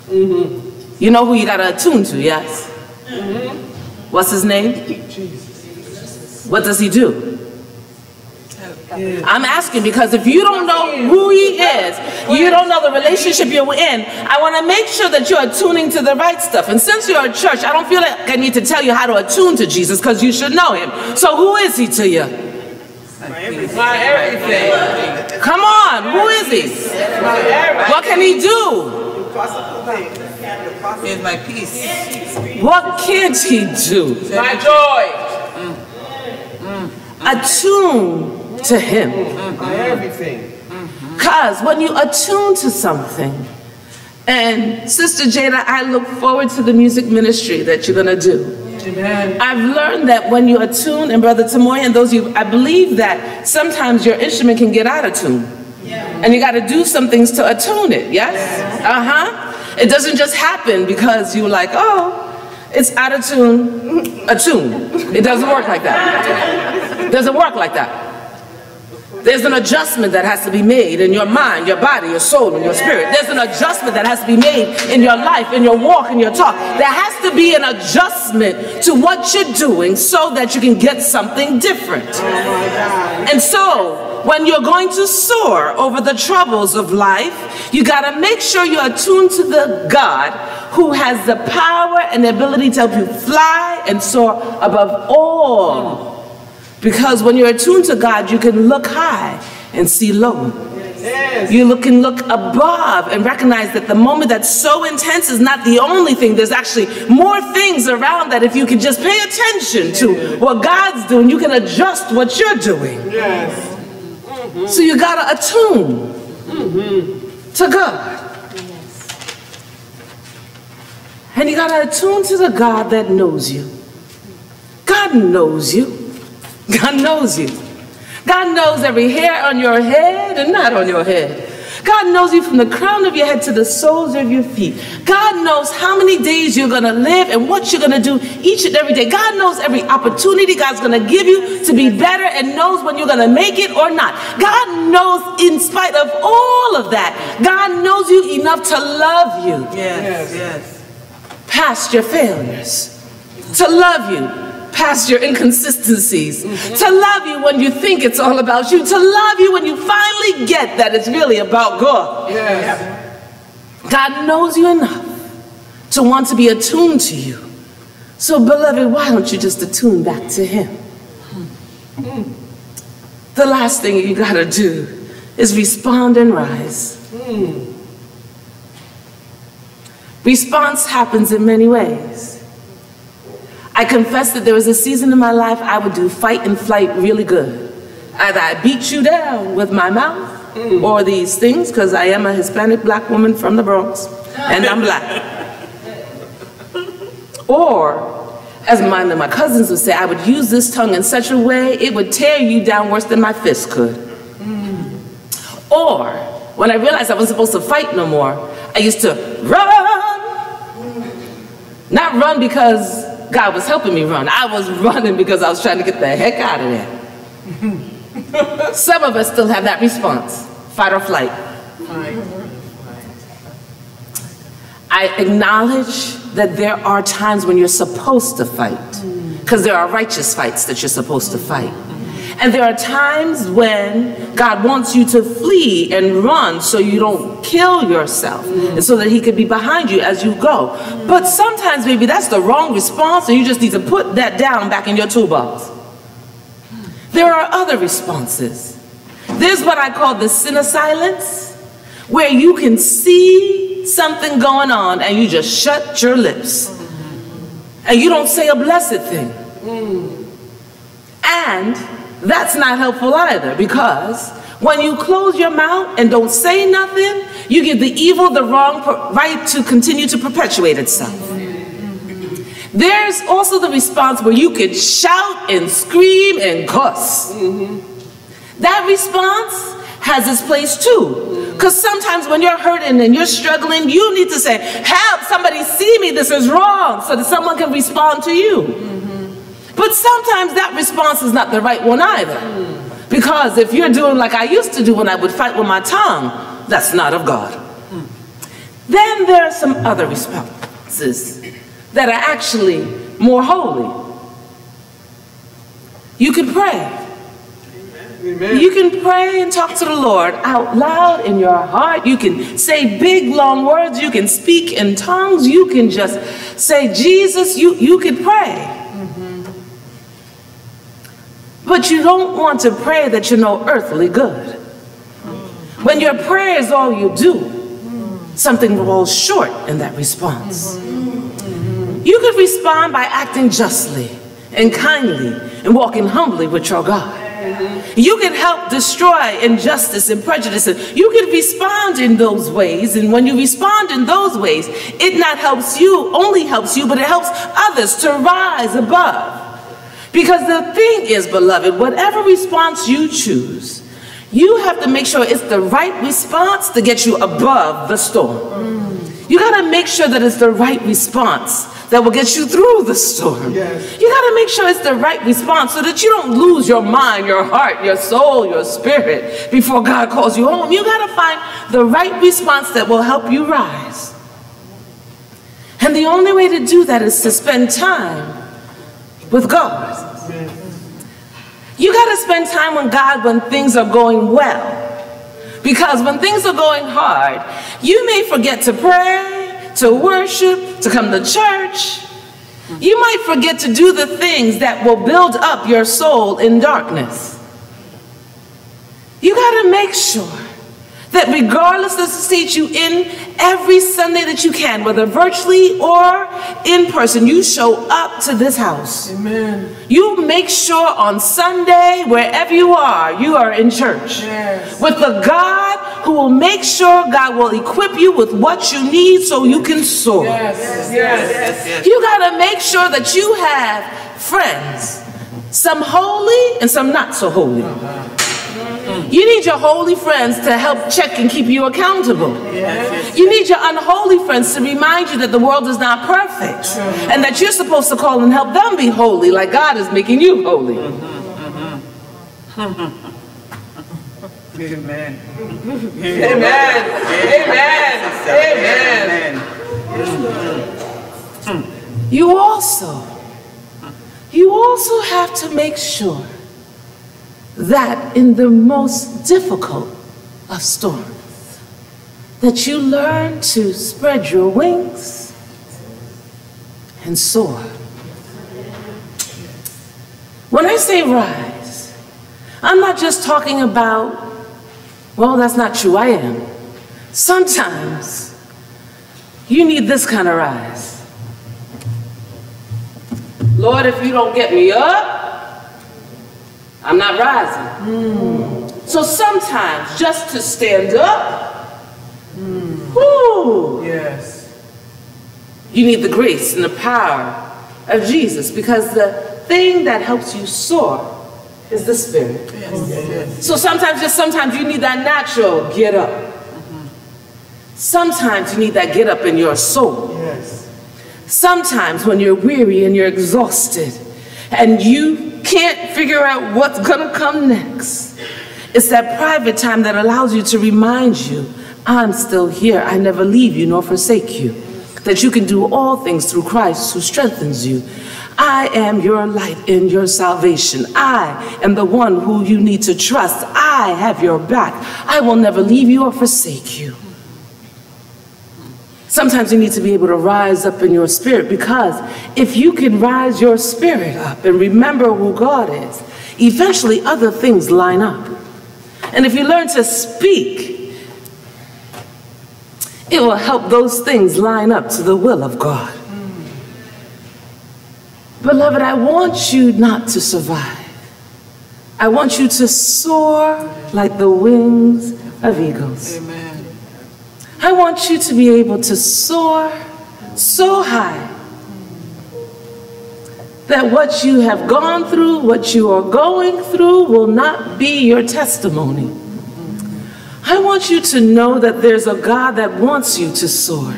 Mm-hmm. You know who you got to attune to, yes? Mm-hmm. What's his name? Jesus. What does he do? I'm asking because if you don't know who he is, you don't know the relationship you're in, I want to make sure that you're attuning to the right stuff. And since you're a church, I don't feel like I need to tell you how to attune to Jesus because you should know him. So who is he to you? My everything. Come on, who is he? What can he do? Here's my peace. What can't he do? My mm. joy. Mm. Attune to him. Mm-hmm. My everything. Mm-hmm. Because when you attune to something, and Sister Jada, I look forward to the music ministry that you're going to do. Amen. I've learned that when you attune, and Brother Tamoy and those of you, I believe that sometimes your instrument can get out of tune. And you got to do some things to attune it, yes? Uh huh. It doesn't just happen because you're like, oh, it's out of tune, attune. It doesn't work like that. It doesn't work like that. There's an adjustment that has to be made in your mind, your body, your soul, and your spirit. There's an adjustment that has to be made in your life, in your walk, in your talk. There has to be an adjustment to what you're doing so that you can get something different. And so, when you're going to soar over the troubles of life, you got to make sure you're attuned to the God who has the power and the ability to help you fly and soar above all. Because when you're attuned to God, you can look high and see low. You look, can look above and recognize that the moment that's so intense is not the only thing. There's actually more things around that if you can just pay attention to what God's doing, you can adjust what you're doing. Yes. So you gotta attune mm-hmm. to God. And you gotta attune to the God that knows you. God knows you. God knows you. God knows every hair on your head and not on your head. God knows you from the crown of your head to the soles of your feet. God knows how many days you're going to live and what you're going to do each and every day. God knows every opportunity God's going to give you to be better and knows when you're going to make it or not. God knows in spite of all of that, God knows you enough to love you. Yes, yes. Past your failures. To love you past your inconsistencies, mm-hmm. to love you when you think it's all about you, to love you when you finally get that it's really about God. Yes. God knows you enough to want to be attuned to you. So, beloved, why don't you just attune back to Him? Mm. The last thing you got to do is respond and rise. Mm. Response happens in many ways. I confess that there was a season in my life I would do fight and flight really good. Either I beat you down with my mouth mm. or these things, because I am a Hispanic black woman from the Bronx, and I'm black. or, as my, my cousins would say, I would use this tongue in such a way it would tear you down worse than my fist could. Mm. Or, when I realized I wasn't supposed to fight no more, I used to run. Not run because God was helping me run. I was running because I was trying to get the heck out of there. Some of us still have that response, fight or flight. I acknowledge that there are times when you're supposed to fight, because there are righteous fights that you're supposed to fight. And there are times when God wants you to flee and run so you don't kill yourself and so that he could be behind you as you go. But sometimes maybe that's the wrong response and you just need to put that down back in your toolbox. There are other responses. There's what I call the sin of silence, where you can see something going on and you just shut your lips. And you don't say a blessed thing. And that's not helpful either because when you close your mouth and don't say nothing, you give the evil the wrong right to continue to perpetuate itself. There's also the response where you can shout and scream and cuss. That response has its place too. Because sometimes when you're hurting and you're struggling, you need to say, Help, somebody see me, this is wrong, so that someone can respond to you. But sometimes that response is not the right one either. Because if you're doing like I used to do when I would fight with my tongue, that's not of God. Then there are some other responses that are actually more holy. You can pray. Amen. You can pray and talk to the Lord out loud in your heart. You can say big, long words. You can speak in tongues. You can just say, Jesus, you, you can pray. But you don't want to pray that you know earthly good. When your prayer is all you do, something falls short in that response. You could respond by acting justly and kindly and walking humbly with your God. You can help destroy injustice and prejudice. You can respond in those ways. And when you respond in those ways, it not helps you, only helps you, but it helps others to rise above. Because the thing is, beloved, whatever response you choose, you have to make sure it's the right response to get you above the storm. You got to make sure that it's the right response that will get you through the storm. Yes. You got to make sure it's the right response so that you don't lose your mind, your heart, your soul, your spirit before God calls you home. You got to find the right response that will help you rise. And the only way to do that is to spend time with God. You got to spend time with God when things are going well. Because when things are going hard, you may forget to pray, to worship, to come to church. You might forget to do the things that will build up your soul in darkness. You got to make sure that regardless of the state you in, every Sunday that you can, whether virtually or in person, you show up to this house. Amen. You make sure on Sunday, wherever you are, you are in church yes. with the God who will make sure God will equip you with what you need so you can soar. Yes. Yes. You got to make sure that you have friends, some holy and some not so holy. Uh-huh. You need your holy friends to help check and keep you accountable. You need your unholy friends to remind you that the world is not perfect and that you're supposed to call and help them be holy like God is making you holy. Amen. Amen. Amen. Amen. You also, you also have to make sure that in the most difficult of storms, that you learn to spread your wings and soar. When I say rise, I'm not just talking about, well, that's not true, I am. Sometimes you need this kind of rise. Lord, if you don't get me up, I'm not rising. So sometimes just to stand up, whoo, Yes. you need the grace and the power of Jesus because the thing that helps you soar is the Spirit. So sometimes, just sometimes, you need that natural get up. Sometimes you need that get up in your soul. Yes. Sometimes when you're weary and you're exhausted and you can't figure out what's gonna come next, it's that private time that allows you to remind you, I'm still here. I never leave you nor forsake you. That you can do all things through Christ who strengthens you. I am your light and your salvation. I am the one who you need to trust. I have your back. I will never leave you or forsake you. Sometimes you need to be able to rise up in your spirit because if you can rise your spirit up and remember who God is, eventually other things line up. And if you learn to speak, it will help those things line up to the will of God. Beloved, I want you not to survive. I want you to soar like the wings of eagles. Amen. I want you to be able to soar so high that what you have gone through, what you are going through, will not be your testimony. I want you to know that there's a God that wants you to soar.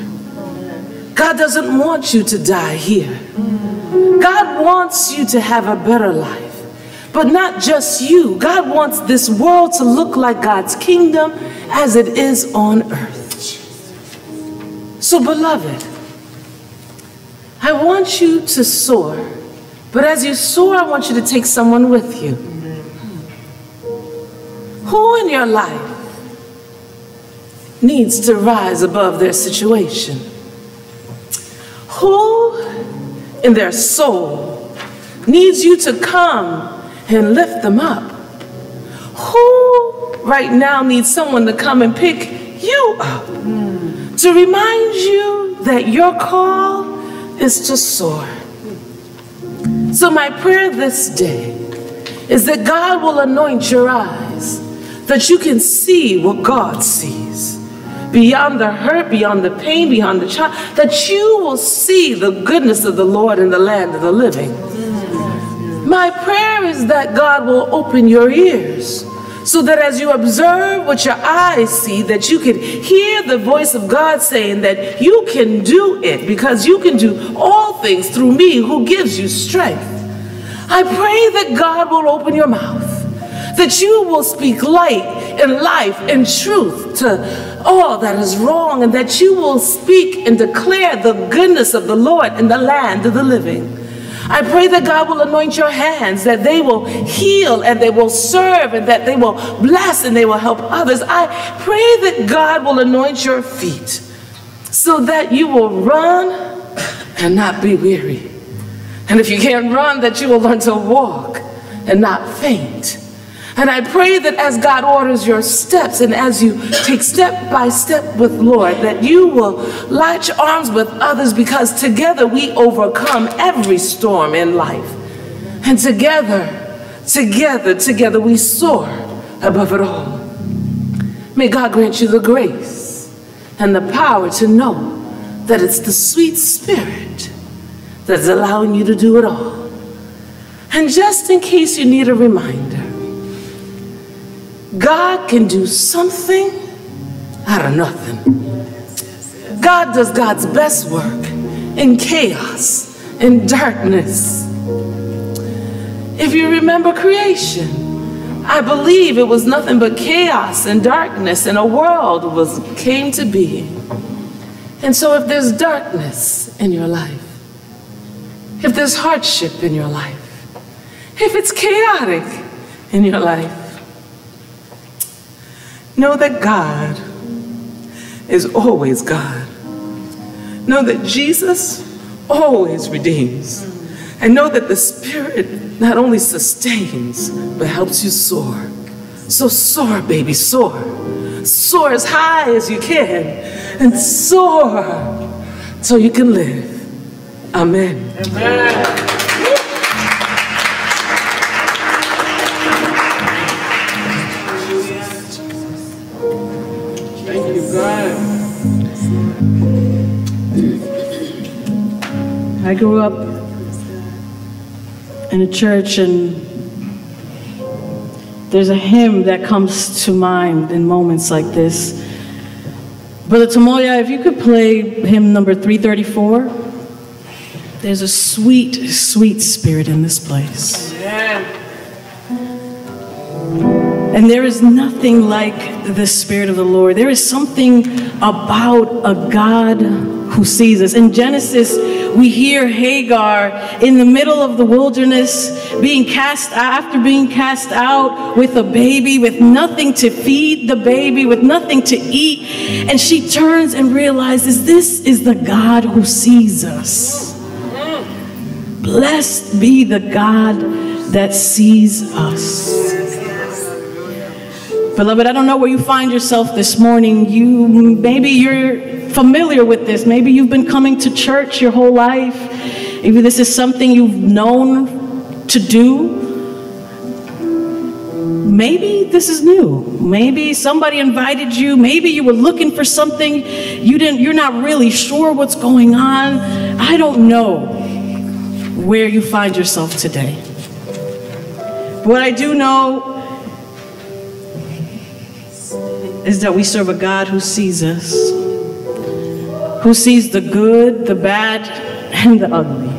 God doesn't want you to die here. God wants you to have a better life. But not just you. God wants this world to look like God's kingdom as it is on earth. So, beloved, I want you to soar. But as you soar, I want you to take someone with you. Who in your life needs to rise above their situation? Who in their soul needs you to come and lift them up? Who right now needs someone to come and pick you up? To remind you that your call is to soar. So, my prayer this day is that God will anoint your eyes, that you can see what God sees. Beyond the hurt, beyond the pain, beyond the child, that you will see the goodness of the Lord in the land of the living. My prayer is that God will open your ears so that as you observe what your eyes see, that you can hear the voice of God saying that you can do it because you can do all things through me who gives you strength. I pray that God will open your mouth, that you will speak light and life and truth to all that is wrong, and that you will speak and declare the goodness of the Lord in the land of the living. I pray that God will anoint your hands, that they will heal and they will serve and that they will bless and they will help others. I pray that God will anoint your feet so that you will run and not be weary. And if you can't run, that you will learn to walk and not faint. And I pray that as God orders your steps and as you take step by step with Lord, that you will latch arms with others because together we overcome every storm in life. And together, together, together we soar above it all. May God grant you the grace and the power to know that it's the sweet spirit that's allowing you to do it all. And just in case you need a reminder, God can do something out of nothing. God does God's best work in chaos, in darkness. If you remember creation, I believe it was nothing but chaos and darkness, and a world was came to be. And so, if there's darkness in your life, if there's hardship in your life, if it's chaotic in your life, know that God is always God. Know that Jesus always redeems. And know that the Spirit not only sustains, but helps you soar. So soar, baby, soar. Soar as high as you can and soar so you can live. Amen. Amen. I grew up in a church, and there's a hymn that comes to mind in moments like this. Brother Tamoya, if you could play hymn number 334. There's a sweet, sweet spirit in this place. And there is nothing like the Spirit of the Lord. There is something about a God who sees us. In Genesis, we hear Hagar in the middle of the wilderness being cast after being cast out with a baby, with nothing to feed the baby, with nothing to eat. And she turns and realizes this is the God who sees us. Blessed be the God that sees us. Beloved, I don't know where you find yourself this morning. You maybe you're familiar with this. Maybe you've been coming to church your whole life. Maybe this is something you've known to do. Maybe this is new. Maybe somebody invited you. Maybe you were looking for something. You didn't you're not really sure what's going on. I don't know where you find yourself today. What I do know is that we serve a God who sees us, who sees the good, the bad, and the ugly,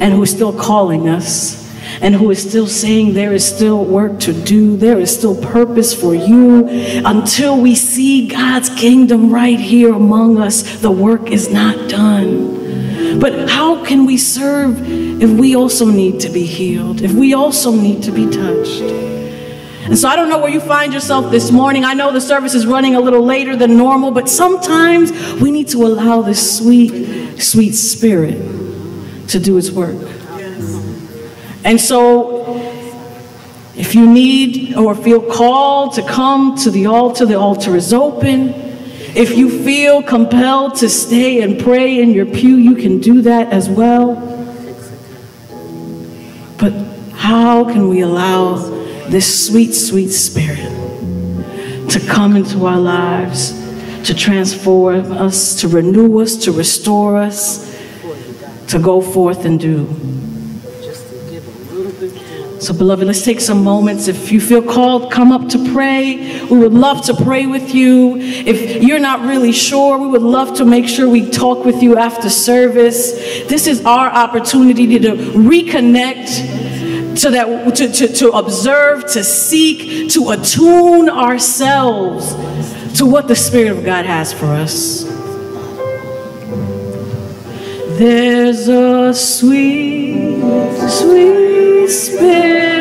and who is still calling us, and who is still saying there is still work to do, there is still purpose for you. Until we see God's kingdom right here among us, the work is not done. But how can we serve if we also need to be healed, if we also need to be touched? And so I don't know where you find yourself this morning. I know the service is running a little later than normal, but sometimes we need to allow this sweet, sweet spirit to do its work. And so if you need or feel called to come to the altar, the altar is open. If you feel compelled to stay and pray in your pew, you can do that as well. But how can we allow this sweet, sweet spirit to come into our lives, to transform us, to renew us, to restore us, to go forth and do. So, beloved, let's take some moments. If you feel called, come up to pray. We would love to pray with you. If you're not really sure, we would love to make sure we talk with you after service. This is our opportunity to reconnect so that to, to, to observe, to seek, to attune ourselves to what the Spirit of God has for us. There's a sweet, sweet spirit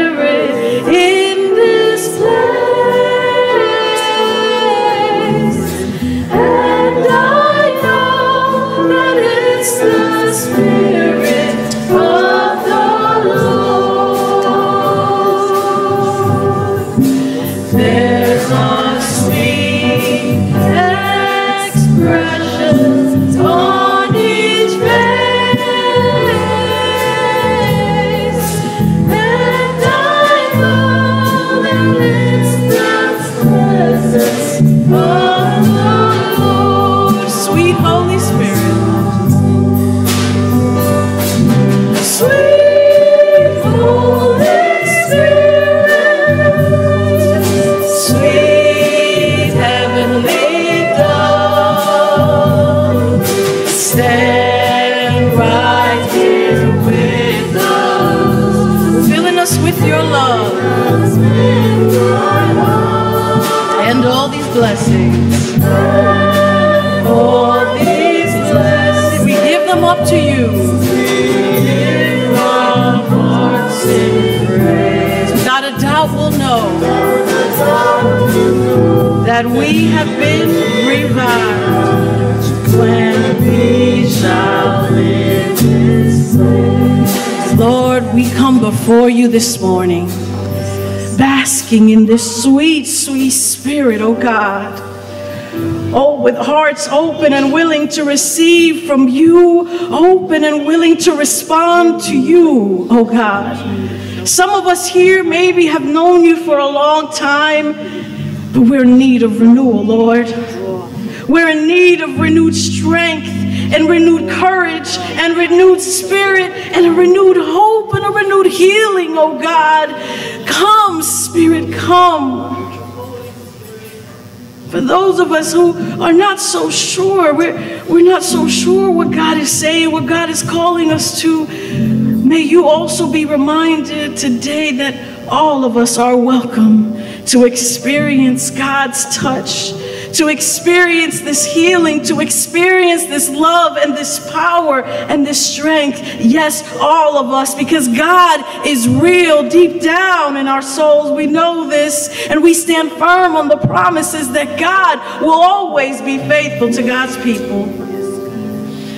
we have been revived when we shall live this place. Lord, we come before you this morning, basking in this sweet, sweet spirit, oh God. Oh, with hearts open and willing to receive from you, open and willing to respond to you, oh God. Some of us here maybe have known you for a long time, but we're in need of renewal, Lord. We're in need of renewed strength and renewed courage and renewed spirit and a renewed hope and a renewed healing, oh God. Come, Spirit, come. For those of us who are not so sure, we're, we're not so sure what God is saying, what God is calling us to, may you also be reminded today that all of us are welcome to experience God's touch, to experience this healing, to experience this love and this power and this strength. Yes, all of us, because God is real deep down in our souls. We know this, and we stand firm on the promises that God will always be faithful to God's people.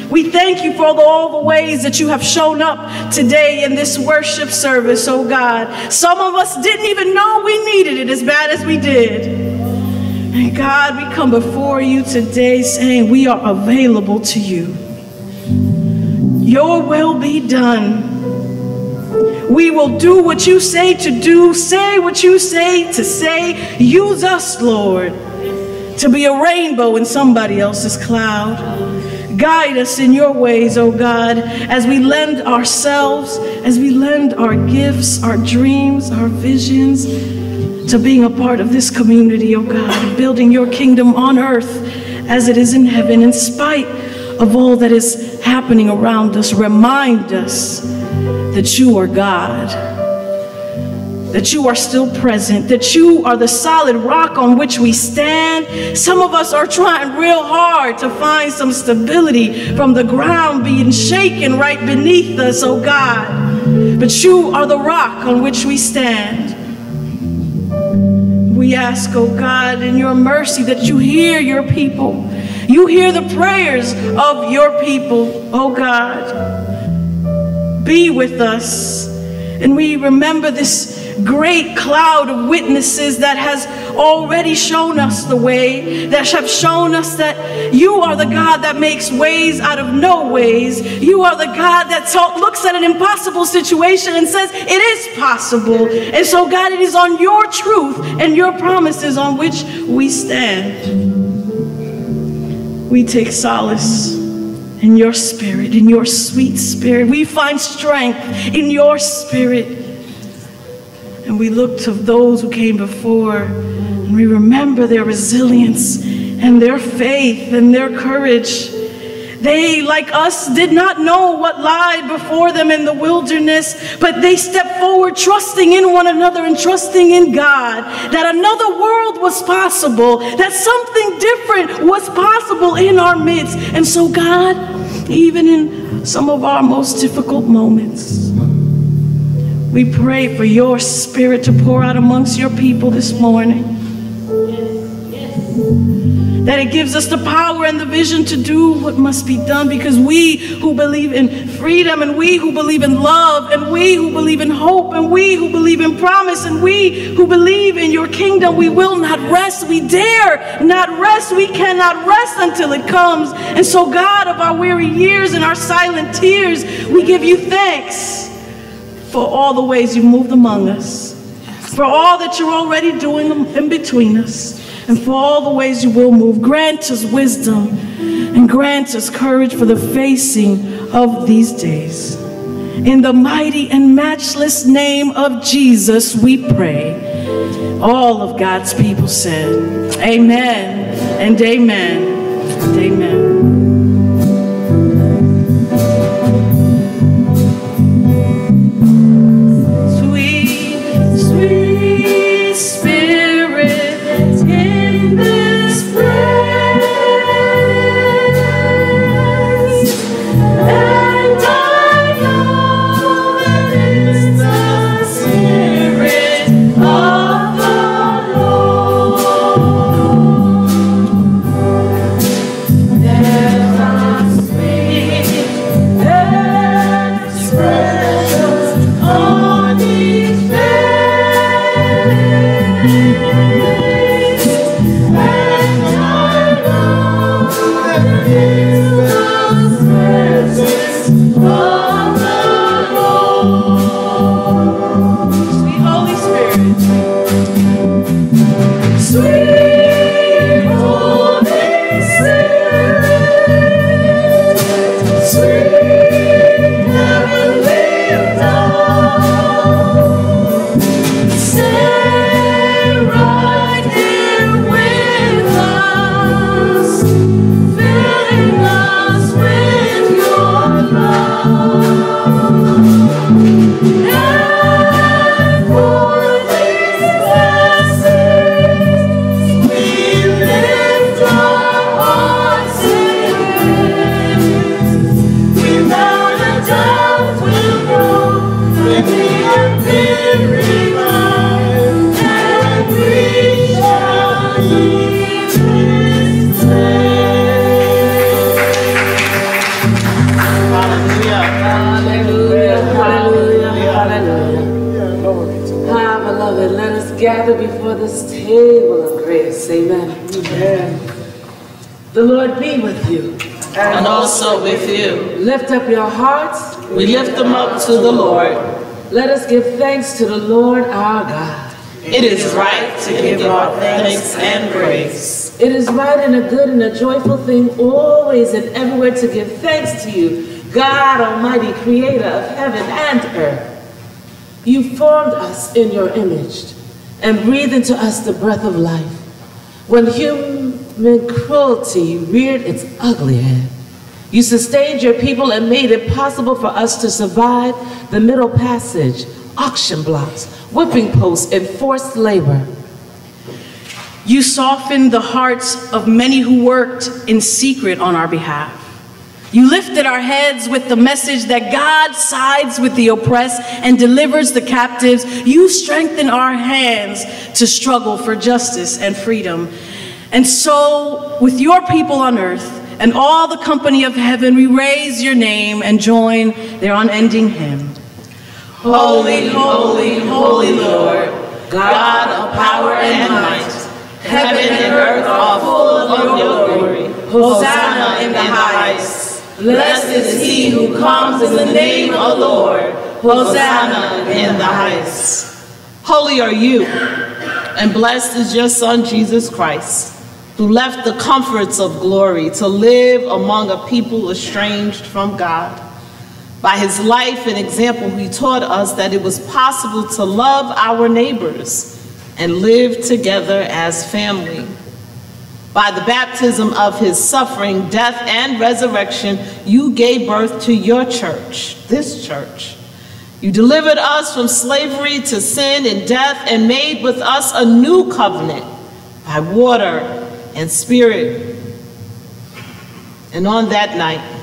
We thank you for all the ways that you have shown up today in this worship service, oh God. Some of us didn't even know we needed it as bad as we did. And God, we come before you today saying we are available to you. Your will be done. We will do what you say to do, say what you say to say. Use us, Lord, to be a rainbow in somebody else's cloud. Guide us in your ways, oh God, as we lend ourselves, as we lend our gifts, our dreams, our visions to being a part of this community, oh God, building your kingdom on earth as it is in heaven, in spite of all that is happening around us. Remind us that you are God that you are still present, that you are the solid rock on which we stand. Some of us are trying real hard to find some stability from the ground being shaken right beneath us, oh God. But you are the rock on which we stand. We ask, oh God, in your mercy that you hear your people. You hear the prayers of your people, oh God. Be with us. And we remember this great cloud of witnesses that has already shown us the way, that have shown us that you are the God that makes ways out of no ways. You are the God that looks at an impossible situation and says, It is possible. And so, God, it is on your truth and your promises on which we stand. We take solace in your spirit, in your sweet spirit. We find strength in your spirit. And we look to those who came before and we remember their resilience and their faith and their courage. They, like us, did not know what lied before them in the wilderness, but they stepped forward trusting in one another and trusting in God that another world was possible, that something different was possible in our midst. And so, God, even in some of our most difficult moments, we pray for your spirit to pour out amongst your people this morning. That it gives us the power and the vision to do what must be done because we who believe in freedom and we who believe in love and we who believe in hope and we who believe in promise and we who believe in your kingdom, we will not rest. We dare not rest. We cannot rest until it comes. And so, God, of our weary years and our silent tears, we give you thanks for all the ways you've moved among us, for all that you're already doing in between us, and for all the ways you will move. Grant us wisdom and grant us courage for the facing of these days. In the mighty and matchless name of Jesus, we pray. All of God's people said, Amen and amen and amen. To the Lord. Let us give thanks to the Lord our God. It is right to give our thanks and praise. It is right and a good and a joyful thing always and everywhere to give thanks to you, God Almighty, creator of heaven and earth. You formed us in your image and breathed into us the breath of life. When human cruelty reared its ugly head, you sustained your people and made it possible for us to survive the Middle Passage, auction blocks, whipping posts, and forced labor. You softened the hearts of many who worked in secret on our behalf. You lifted our heads with the message that God sides with the oppressed and delivers the captives. You strengthen our hands to struggle for justice and freedom. And so, with your people on earth and all the company of heaven, we raise your name and join their unending hymn. Holy, holy, holy Lord, God of power and might, heaven and earth are full of your glory. Hosanna in the highest. Blessed is he who comes in the name of the Lord. Hosanna in the highest. Holy are you, and blessed is your Son, Jesus Christ, who left the comforts of glory to live among a people estranged from God. By his life and example, he taught us that it was possible to love our neighbors and live together as family. By the baptism of his suffering, death, and resurrection, you gave birth to your church, this church. You delivered us from slavery to sin and death and made with us a new covenant by water and spirit. And on that night,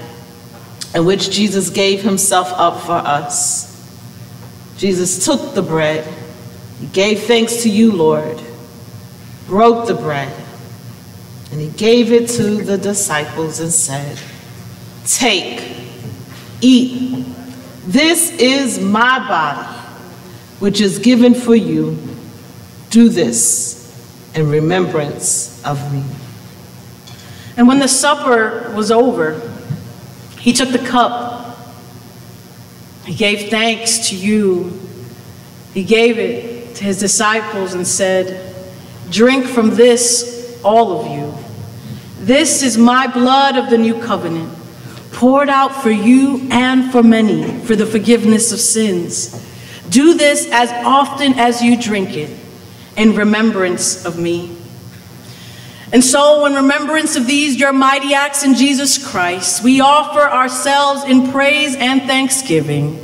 in which Jesus gave himself up for us, Jesus took the bread, he gave thanks to you, Lord, broke the bread, and he gave it to the disciples and said, Take, eat. This is my body, which is given for you. Do this in remembrance of me. And when the supper was over, he took the cup. He gave thanks to you. He gave it to his disciples and said, Drink from this, all of you. This is my blood of the new covenant, poured out for you and for many for the forgiveness of sins. Do this as often as you drink it in remembrance of me. And so, in remembrance of these, your mighty acts in Jesus Christ, we offer ourselves in praise and thanksgiving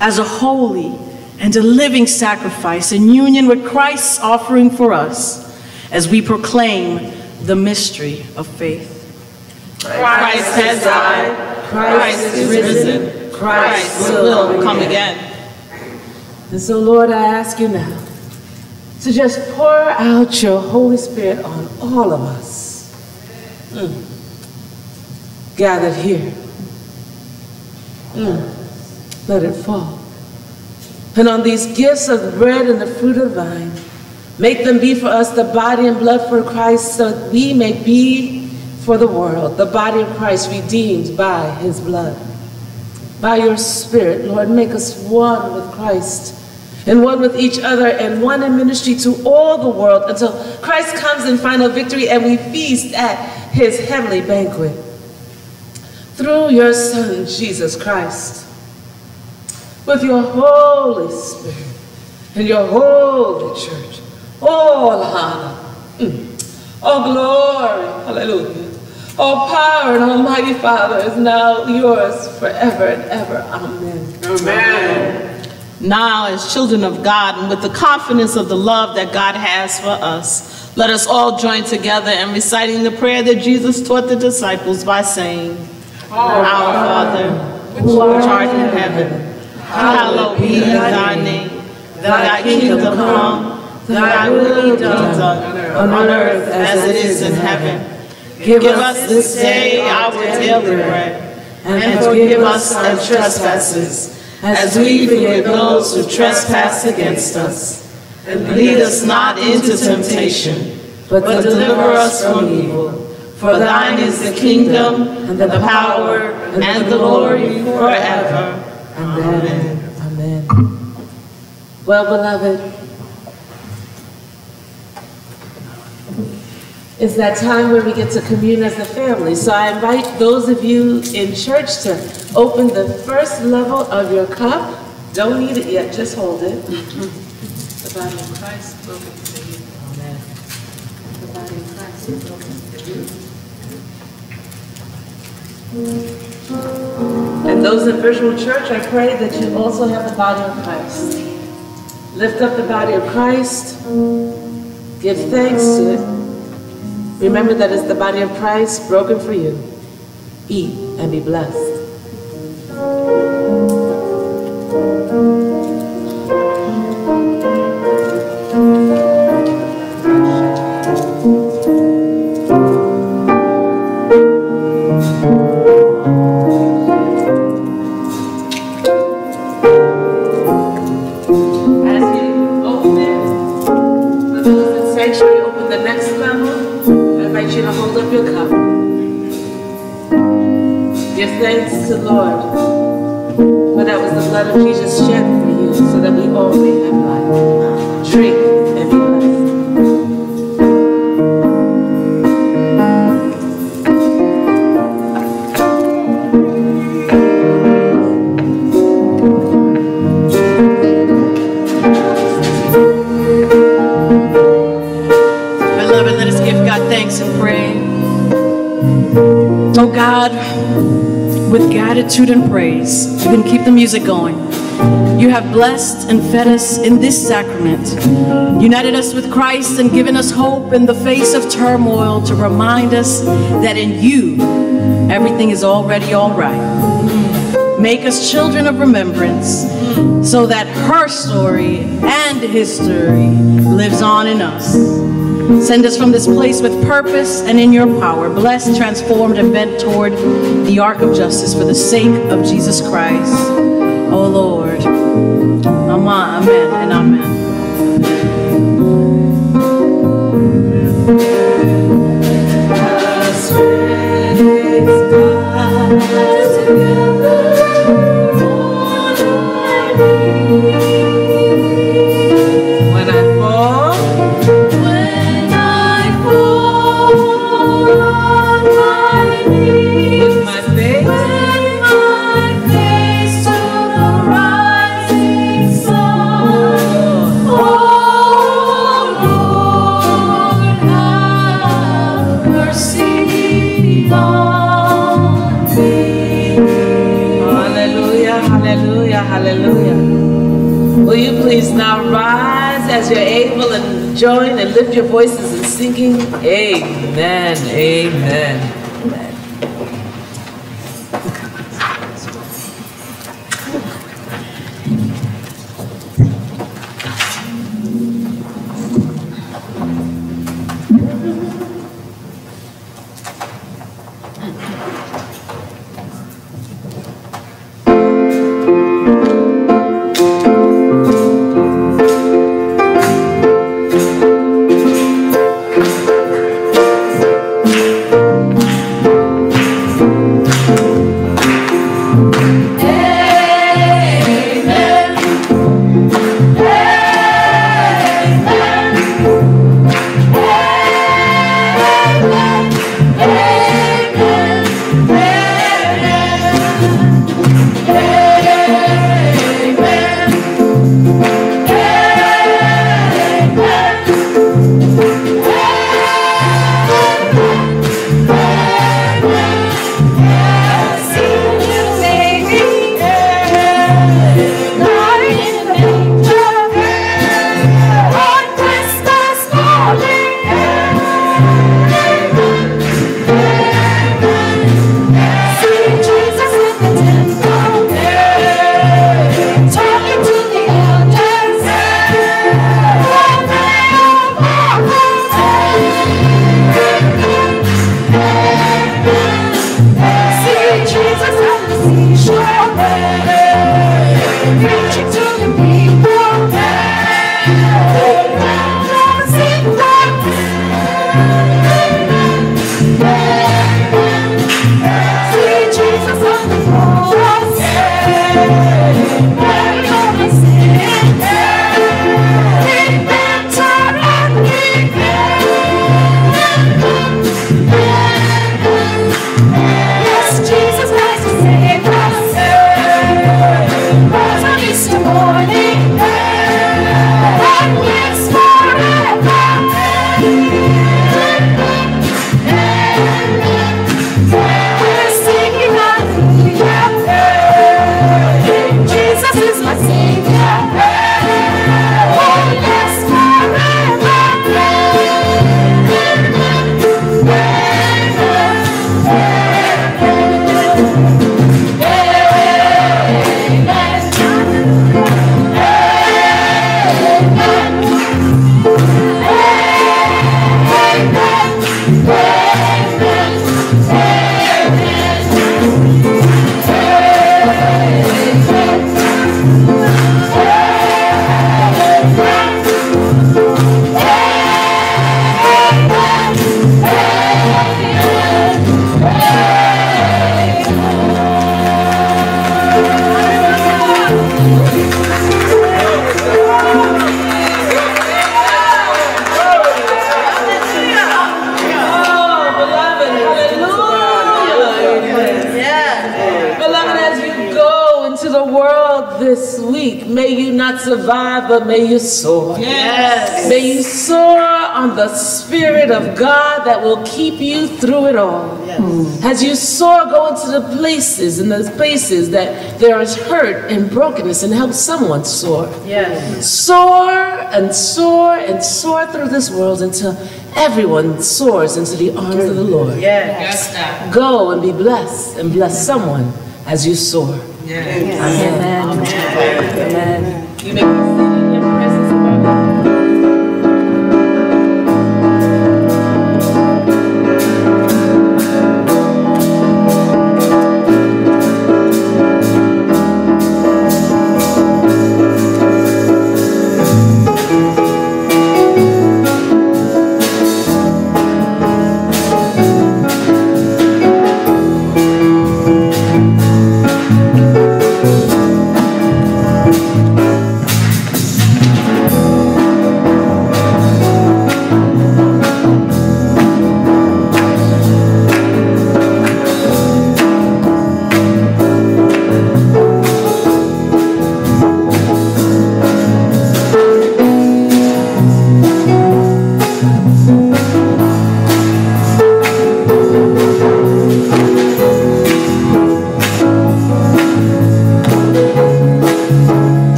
as a holy and a living sacrifice in union with Christ's offering for us as we proclaim the mystery of faith. Christ has died. Christ is risen. Christ will come again. And so, Lord, I ask you now to just pour out your Holy Spirit on all of us mm. gathered here. Mm. Let it fall. And on these gifts of bread and the fruit of vine, Make them be for us the body and blood for Christ, so that we may be for the world the body of Christ redeemed by his blood. By your Spirit, Lord, make us one with Christ and one with each other and one in ministry to all the world until Christ comes in final victory and we feast at his heavenly banquet. Through your Son, Jesus Christ, with your Holy Spirit and your holy church, all honor, mm, all glory, hallelujah, all power and almighty Father is now yours forever and ever. Amen. Amen. Now, as children of God, and with the confidence of the love that God has for us, let us all join together in reciting the prayer that Jesus taught the disciples by saying, Our Father, who art in heaven, hallowed be thy name. Thy kingdom come, thy will be done on earth as it is in heaven. Give us this day our daily bread, and forgive us our trespasses, as we forgive those who trespass against us. And lead us not into temptation, but deliver us from evil. For thine is the kingdom, and the power, and the glory forever. Amen. Amen. Well, beloved, it's that time where we get to commune as a family. So I invite those of you in church to open the first level of your cup. Don't eat it yet, just hold it. The body of Christ broken for you. Amen. The body of Christ broken for you. And those in virtual church, I pray that you also have the body of Christ. Lift up the body of Christ. Give thanks to it. Remember that it's the body of Christ broken for you. Eat and be blessed. Music going. You have blessed and fed us in this sacrament, united us with Christ and given us hope in the face of turmoil to remind us that in you, everything is already all right. Make us children of remembrance so that her story and history lives on in us. Send us from this place with purpose and in your power, blessed, transformed, and bent toward the arc of justice for the sake of Jesus Christ. Lord. Amen, amen, and amen. Join and lift your voices in singing? Amen, amen. That will keep you through it all. Yes. Mm. As you soar, go into the places and the places that there is hurt and brokenness and help someone soar. Yes. Soar and soar and soar through this world until everyone soars into the arms of the Lord. Yes. Go and be blessed and bless someone as you soar. Yes. Amen. Amen. Amen. You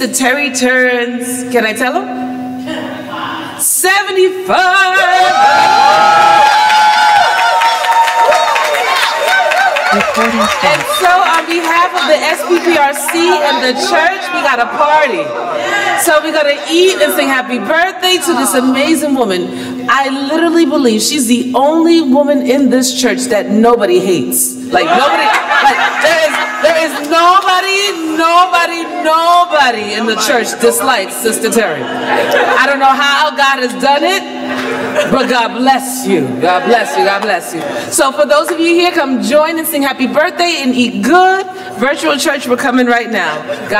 Sister Terry turns, can I tell him? 75! And so on behalf of the SPPRC and the church, we got a party. So we're gonna eat and sing happy birthday to this amazing woman. I literally believe she's the only woman in this church that nobody hates. Like nobody, like there is, there is nobody, nobody, nobody in the church dislikes Sister Terry. I don't know how God has done it, but God bless you. God bless you. God bless you. So for those of you here, come join and sing happy birthday and eat good. Virtual church, we're coming right now. God